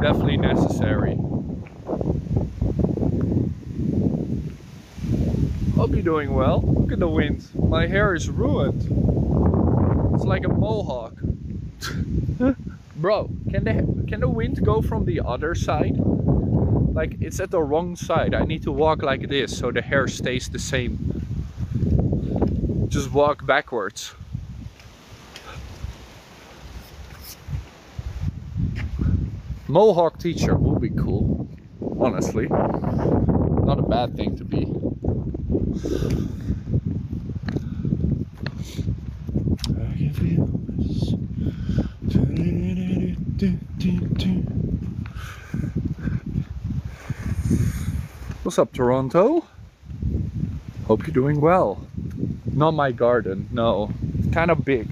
definitely necessary. Hope you're doing well. Look at the wind. My hair is ruined. It's like a mohawk. Bro, can the can the wind go from the other side? Like it's at the wrong side. I need to walk like this so the hair stays the same. Just walk backwards. Mohawk teacher would be cool, honestly. Not a bad thing to be. What's up, Toronto? Hope you're doing well. Not my garden, no. It's kind of big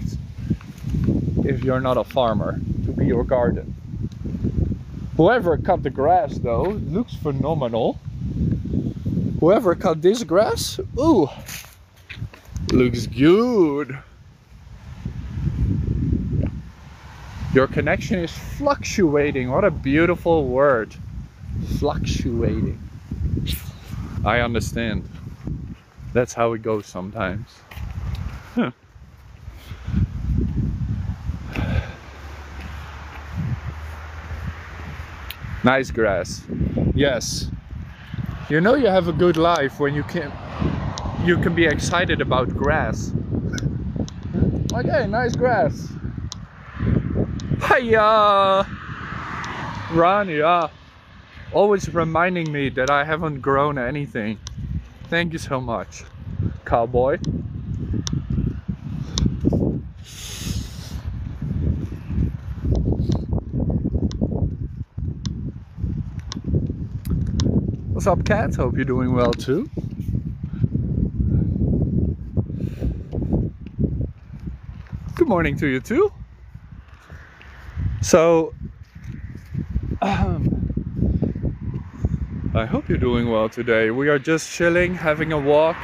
if you're not a farmer to be your garden. Whoever cut the grass though, looks phenomenal. Whoever cut this grass, ooh, looks good. Your connection is fluctuating. What a beautiful word. Fluctuating. I understand. That's how it goes sometimes. Huh. Nice grass. Yes. You know you have a good life when you can you can be excited about grass. Okay, nice grass. Hiya! Yeah. Always reminding me that I haven't grown anything. Thank you so much, cowboy. What's up, Kat? Hope you're doing well too. Good morning to you too. So, um, I hope you're doing well today. We are just chilling, having a walk.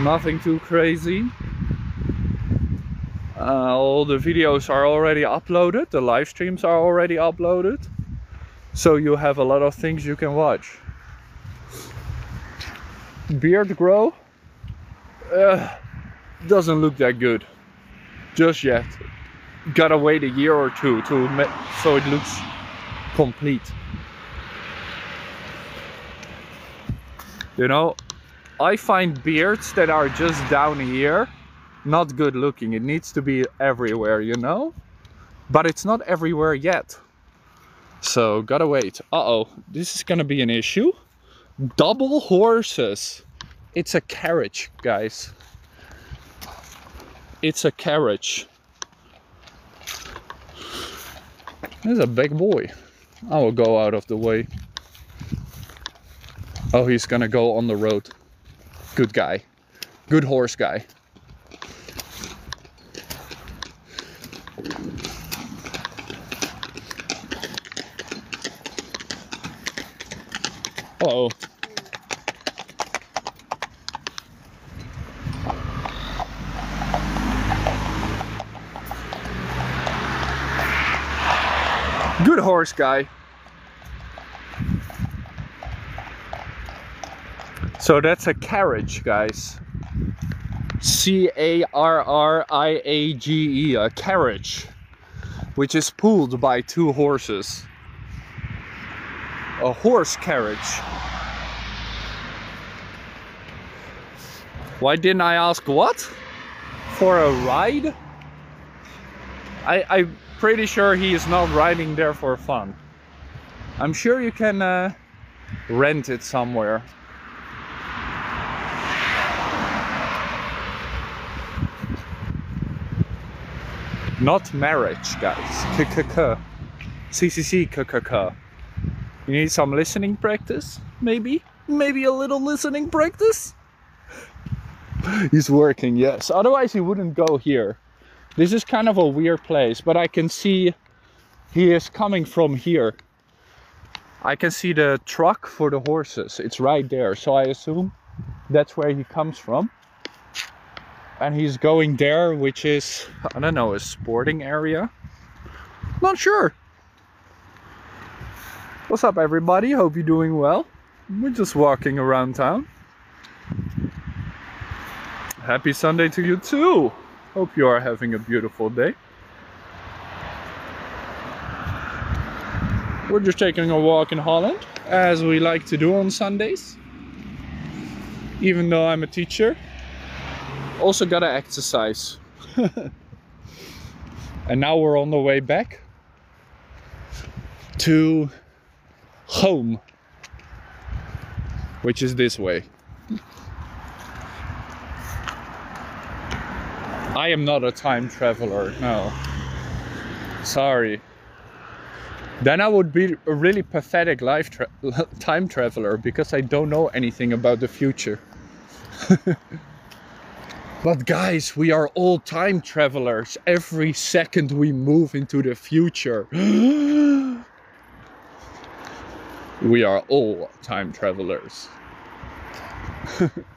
Nothing too crazy. Uh, all the videos are already uploaded, the live streams are already uploaded. So you have a lot of things you can watch. Beard grow uh, doesn't look that good just yet. Gotta wait a year or two to so it looks complete. You know, I find beards that are just down here not good looking. It needs to be everywhere, you know? But it's not everywhere yet. So, gotta wait. Uh-oh, this is gonna be an issue. Double horses. It's a carriage, guys. It's a carriage. There's a big boy. I will go out of the way. Oh, he's gonna go on the road. Good guy. Good horse guy. Uh oh. Good horse guy. So that's a carriage, guys. C-A-R-R-I-A-G-E, a carriage, which is pulled by two horses. A horse carriage. Why didn't I ask what? For a ride? I, I'm pretty sure he is not riding there for fun. I'm sure you can uh, rent it somewhere. Not marriage, guys. K-k-k. CCC k-k-k. You need some listening practice? Maybe? Maybe a little listening practice? He's working, yes. Otherwise he wouldn't go here. This is kind of a weird place, but I can see he is coming from here. I can see the truck for the horses. It's right there. So I assume that's where he comes from. And he's going there which is I don't know a sporting area? Not sure. What's up everybody? Hope you're doing well. We're just walking around town. Happy Sunday to you too hope you are having a beautiful day. We're just taking a walk in Holland as we like to do on Sundays even though I'm a teacher. Also gotta exercise. And now we're on the way back to home which is this way I am not a time traveler no sorry then I would be a really pathetic life tra time traveler because I don't know anything about the future But guys, we are all time travelers. Every second we move into the future. we are all time travelers.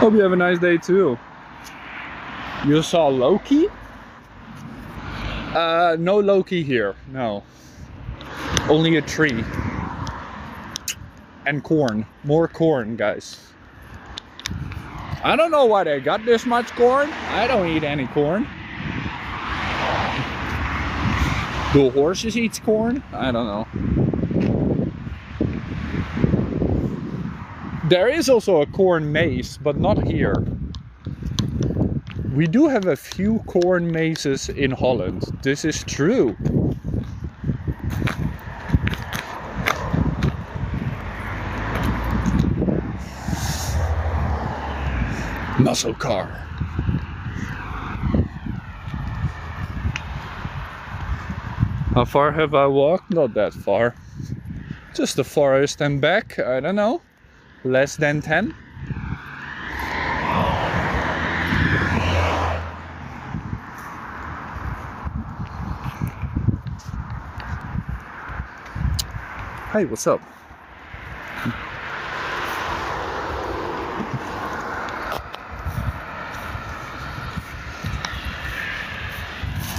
Hope you have a nice day too. You saw Loki? Uh, no Loki here, no. Only a tree. And corn. More corn, guys. I don't know why they got this much corn. I don't eat any corn. Do horses eat corn? I don't know. There is also a corn maze, but not here. We do have a few corn mazes in Holland. This is true. Muscle car. How far have I walked? Not that far. Just the forest and back, I don't know. Less than 10. Hey, what's up?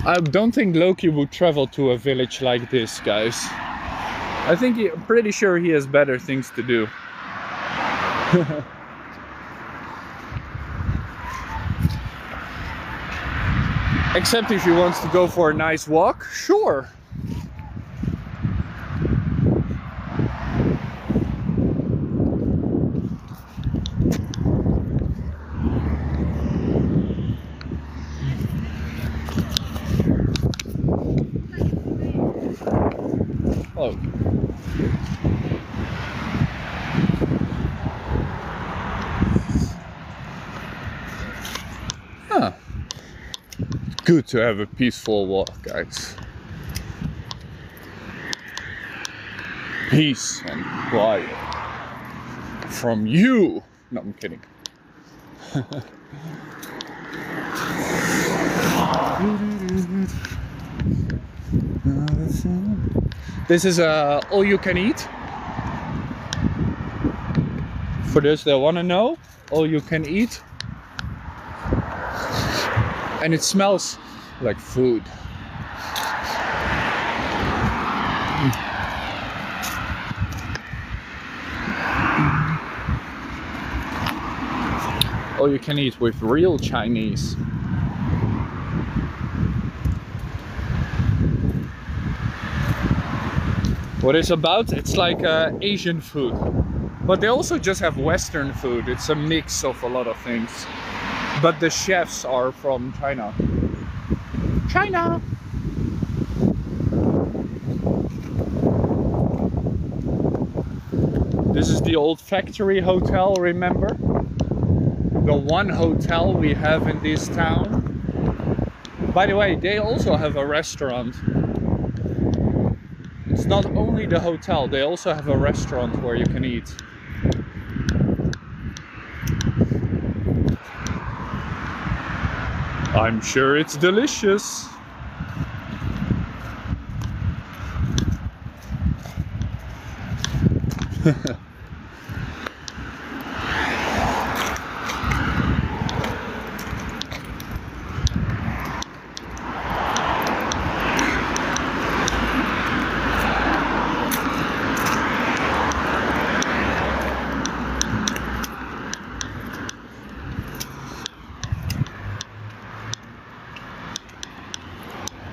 I don't think Loki would travel to a village like this, guys. I think he, I'm pretty sure he has better things to do. Except if he wants to go for a nice walk, sure. Good to have a peaceful walk, guys. Peace and quiet. From you! No, I'm kidding. This is uh, all you can eat. For those that want to know, all you can eat. And it smells like food. All you can eat with real Chinese. what it's about it's like uh, asian food but they also just have western food it's a mix of a lot of things but the chefs are from china. China! This is the old factory hotel remember? The one hotel we have in this town. By the way they also have a restaurant. It's not only the hotel, they also have a restaurant where you can eat. I'm sure it's delicious.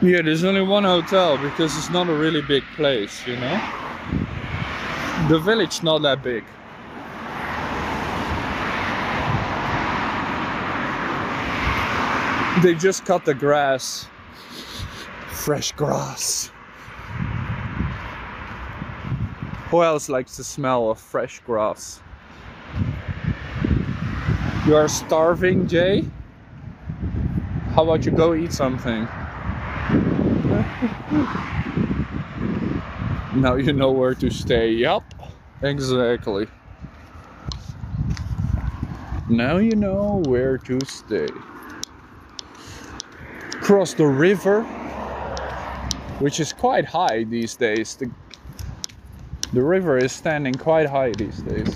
Yeah, there's only one hotel because it's not a really big place, you know? The village not that big. They just cut the grass. Fresh grass. Who else likes the smell of fresh grass? You are starving, Jay? How about you go eat something? now you know where to stay. Yup, exactly. Now you know where to stay. Cross the river, which is quite high these days. The, the river is standing quite high these days.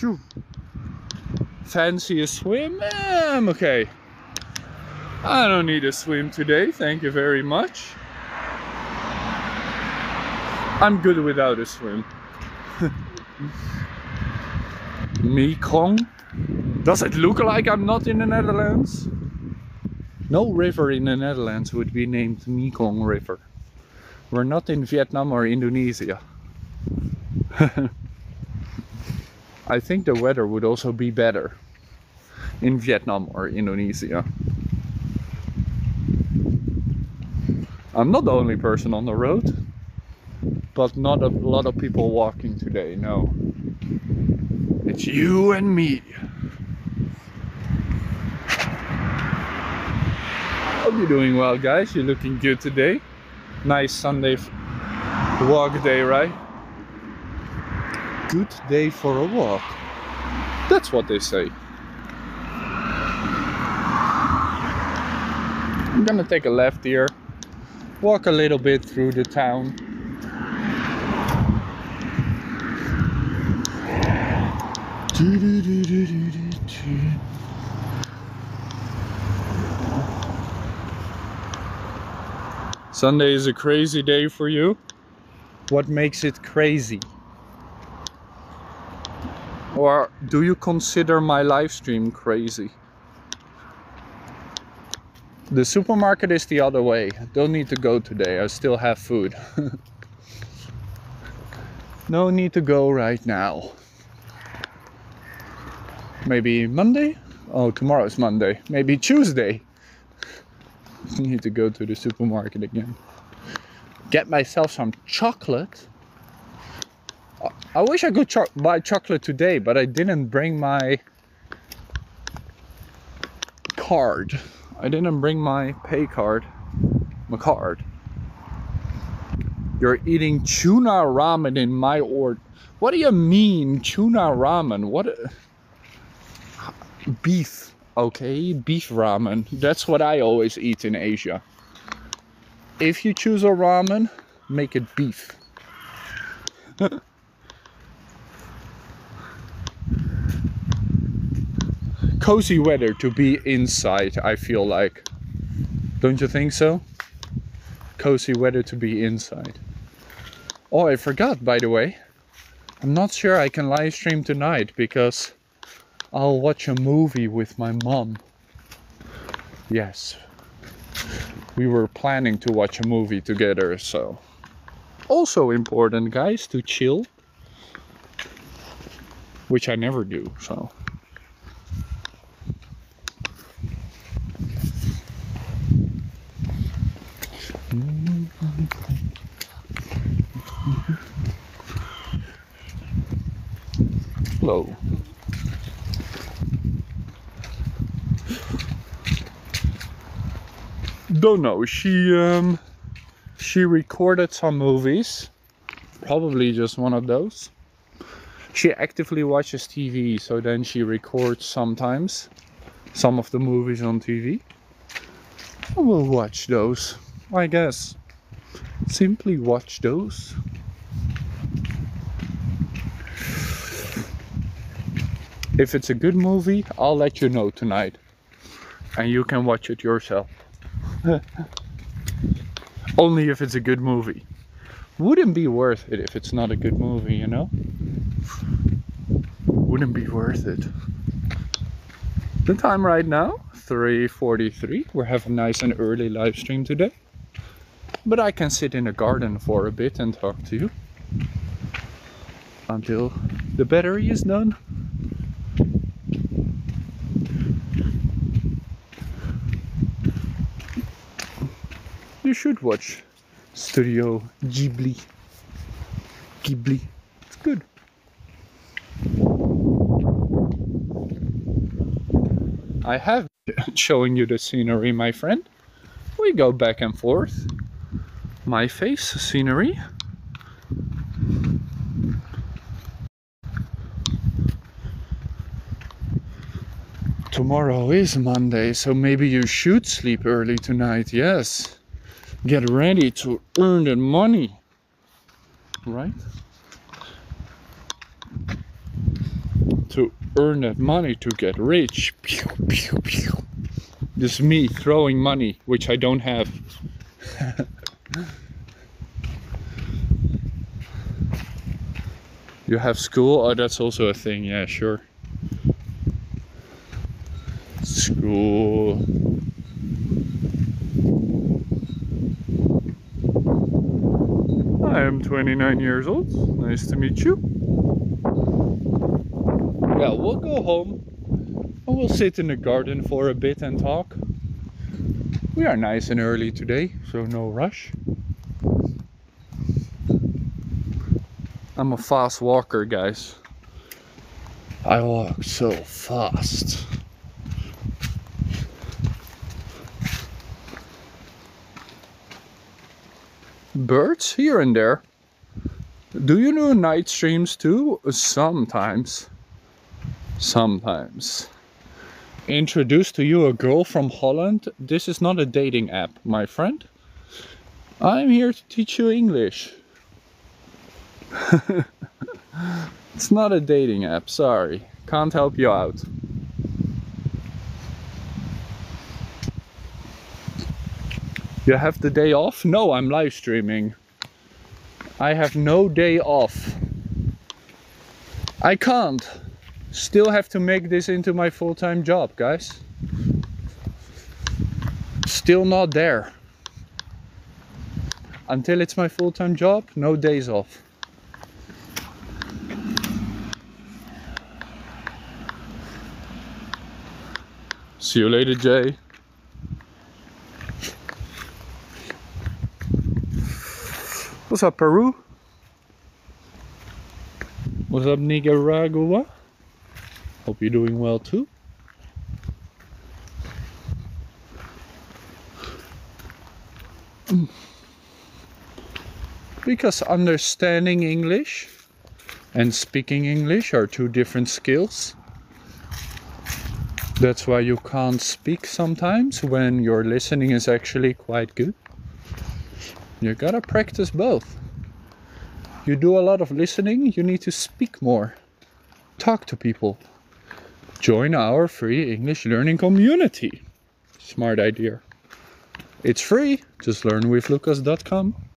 Phew. Fancy a swim? I'm okay. I don't need a swim today, thank you very much. I'm good without a swim. Mekong? Does it look like I'm not in the Netherlands? No river in the Netherlands would be named Mekong River. We're not in Vietnam or Indonesia. I think the weather would also be better in Vietnam or Indonesia. I'm not the only person on the road, but not a lot of people walking today, no. It's you and me. Hope you're doing well, guys. You're looking good today. Nice Sunday walk day, right? Good day for a walk. That's what they say. I'm gonna take a left here, walk a little bit through the town. Sunday is a crazy day for you. What makes it crazy? Or do you consider my live stream crazy? The supermarket is the other way. Don't need to go today. I still have food. no need to go right now. Maybe Monday? Oh, tomorrow is Monday. Maybe Tuesday. need to go to the supermarket again. Get myself some chocolate. I wish I could cho buy chocolate today, but I didn't bring my card. I didn't bring my pay card, my card. You're eating tuna ramen in my order. What do you mean tuna ramen? What? Beef, okay, beef ramen. That's what I always eat in Asia. If you choose a ramen, make it beef. cozy weather to be inside, I feel like. Don't you think so? Cozy weather to be inside. Oh, I forgot, by the way. I'm not sure I can live stream tonight because I'll watch a movie with my mom. Yes. We were planning to watch a movie together, so. Also important, guys, to chill. Which I never do, so. Hello. Don't know. She um she recorded some movies. Probably just one of those. She actively watches TV, so then she records sometimes some of the movies on TV. We'll watch those, I guess. Simply watch those. If it's a good movie, I'll let you know tonight. And you can watch it yourself. Only if it's a good movie. Wouldn't be worth it if it's not a good movie, you know? Wouldn't be worth it. The time right now, 3.43. We're having a nice and early live stream today. But I can sit in the garden for a bit and talk to you. Until the battery is done. You should watch Studio Ghibli. Ghibli. It's good. I have showing you the scenery, my friend. We go back and forth. My face scenery. Tomorrow is Monday, so maybe you should sleep early tonight, yes. Get ready to earn that money, right? to earn that money to get rich. Pew, pew, pew. This is me throwing money, which I don't have. you have school? Oh, that's also a thing. Yeah, sure. School. I am 29 years old. Nice to meet you. Yeah, we'll go home and we'll sit in the garden for a bit and talk. We are nice and early today, so no rush. I'm a fast walker, guys. I walk so fast. Birds here and there. Do you know night streams too? Sometimes. Sometimes. Introduce to you a girl from Holland. This is not a dating app, my friend. I'm here to teach you English. it's not a dating app, sorry. Can't help you out. You have the day off? No, I'm live streaming. I have no day off. I can't. Still have to make this into my full-time job, guys. Still not there. Until it's my full-time job, no days off. See you later, Jay. What's up, Peru? What's up, Nicaragua? Hope you're doing well too. Because understanding English and speaking English are two different skills. That's why you can't speak sometimes when your listening is actually quite good. You gotta practice both. You do a lot of listening, you need to speak more. Talk to people. Join our free English learning community. Smart idea. It's free, just learnwithlucas.com.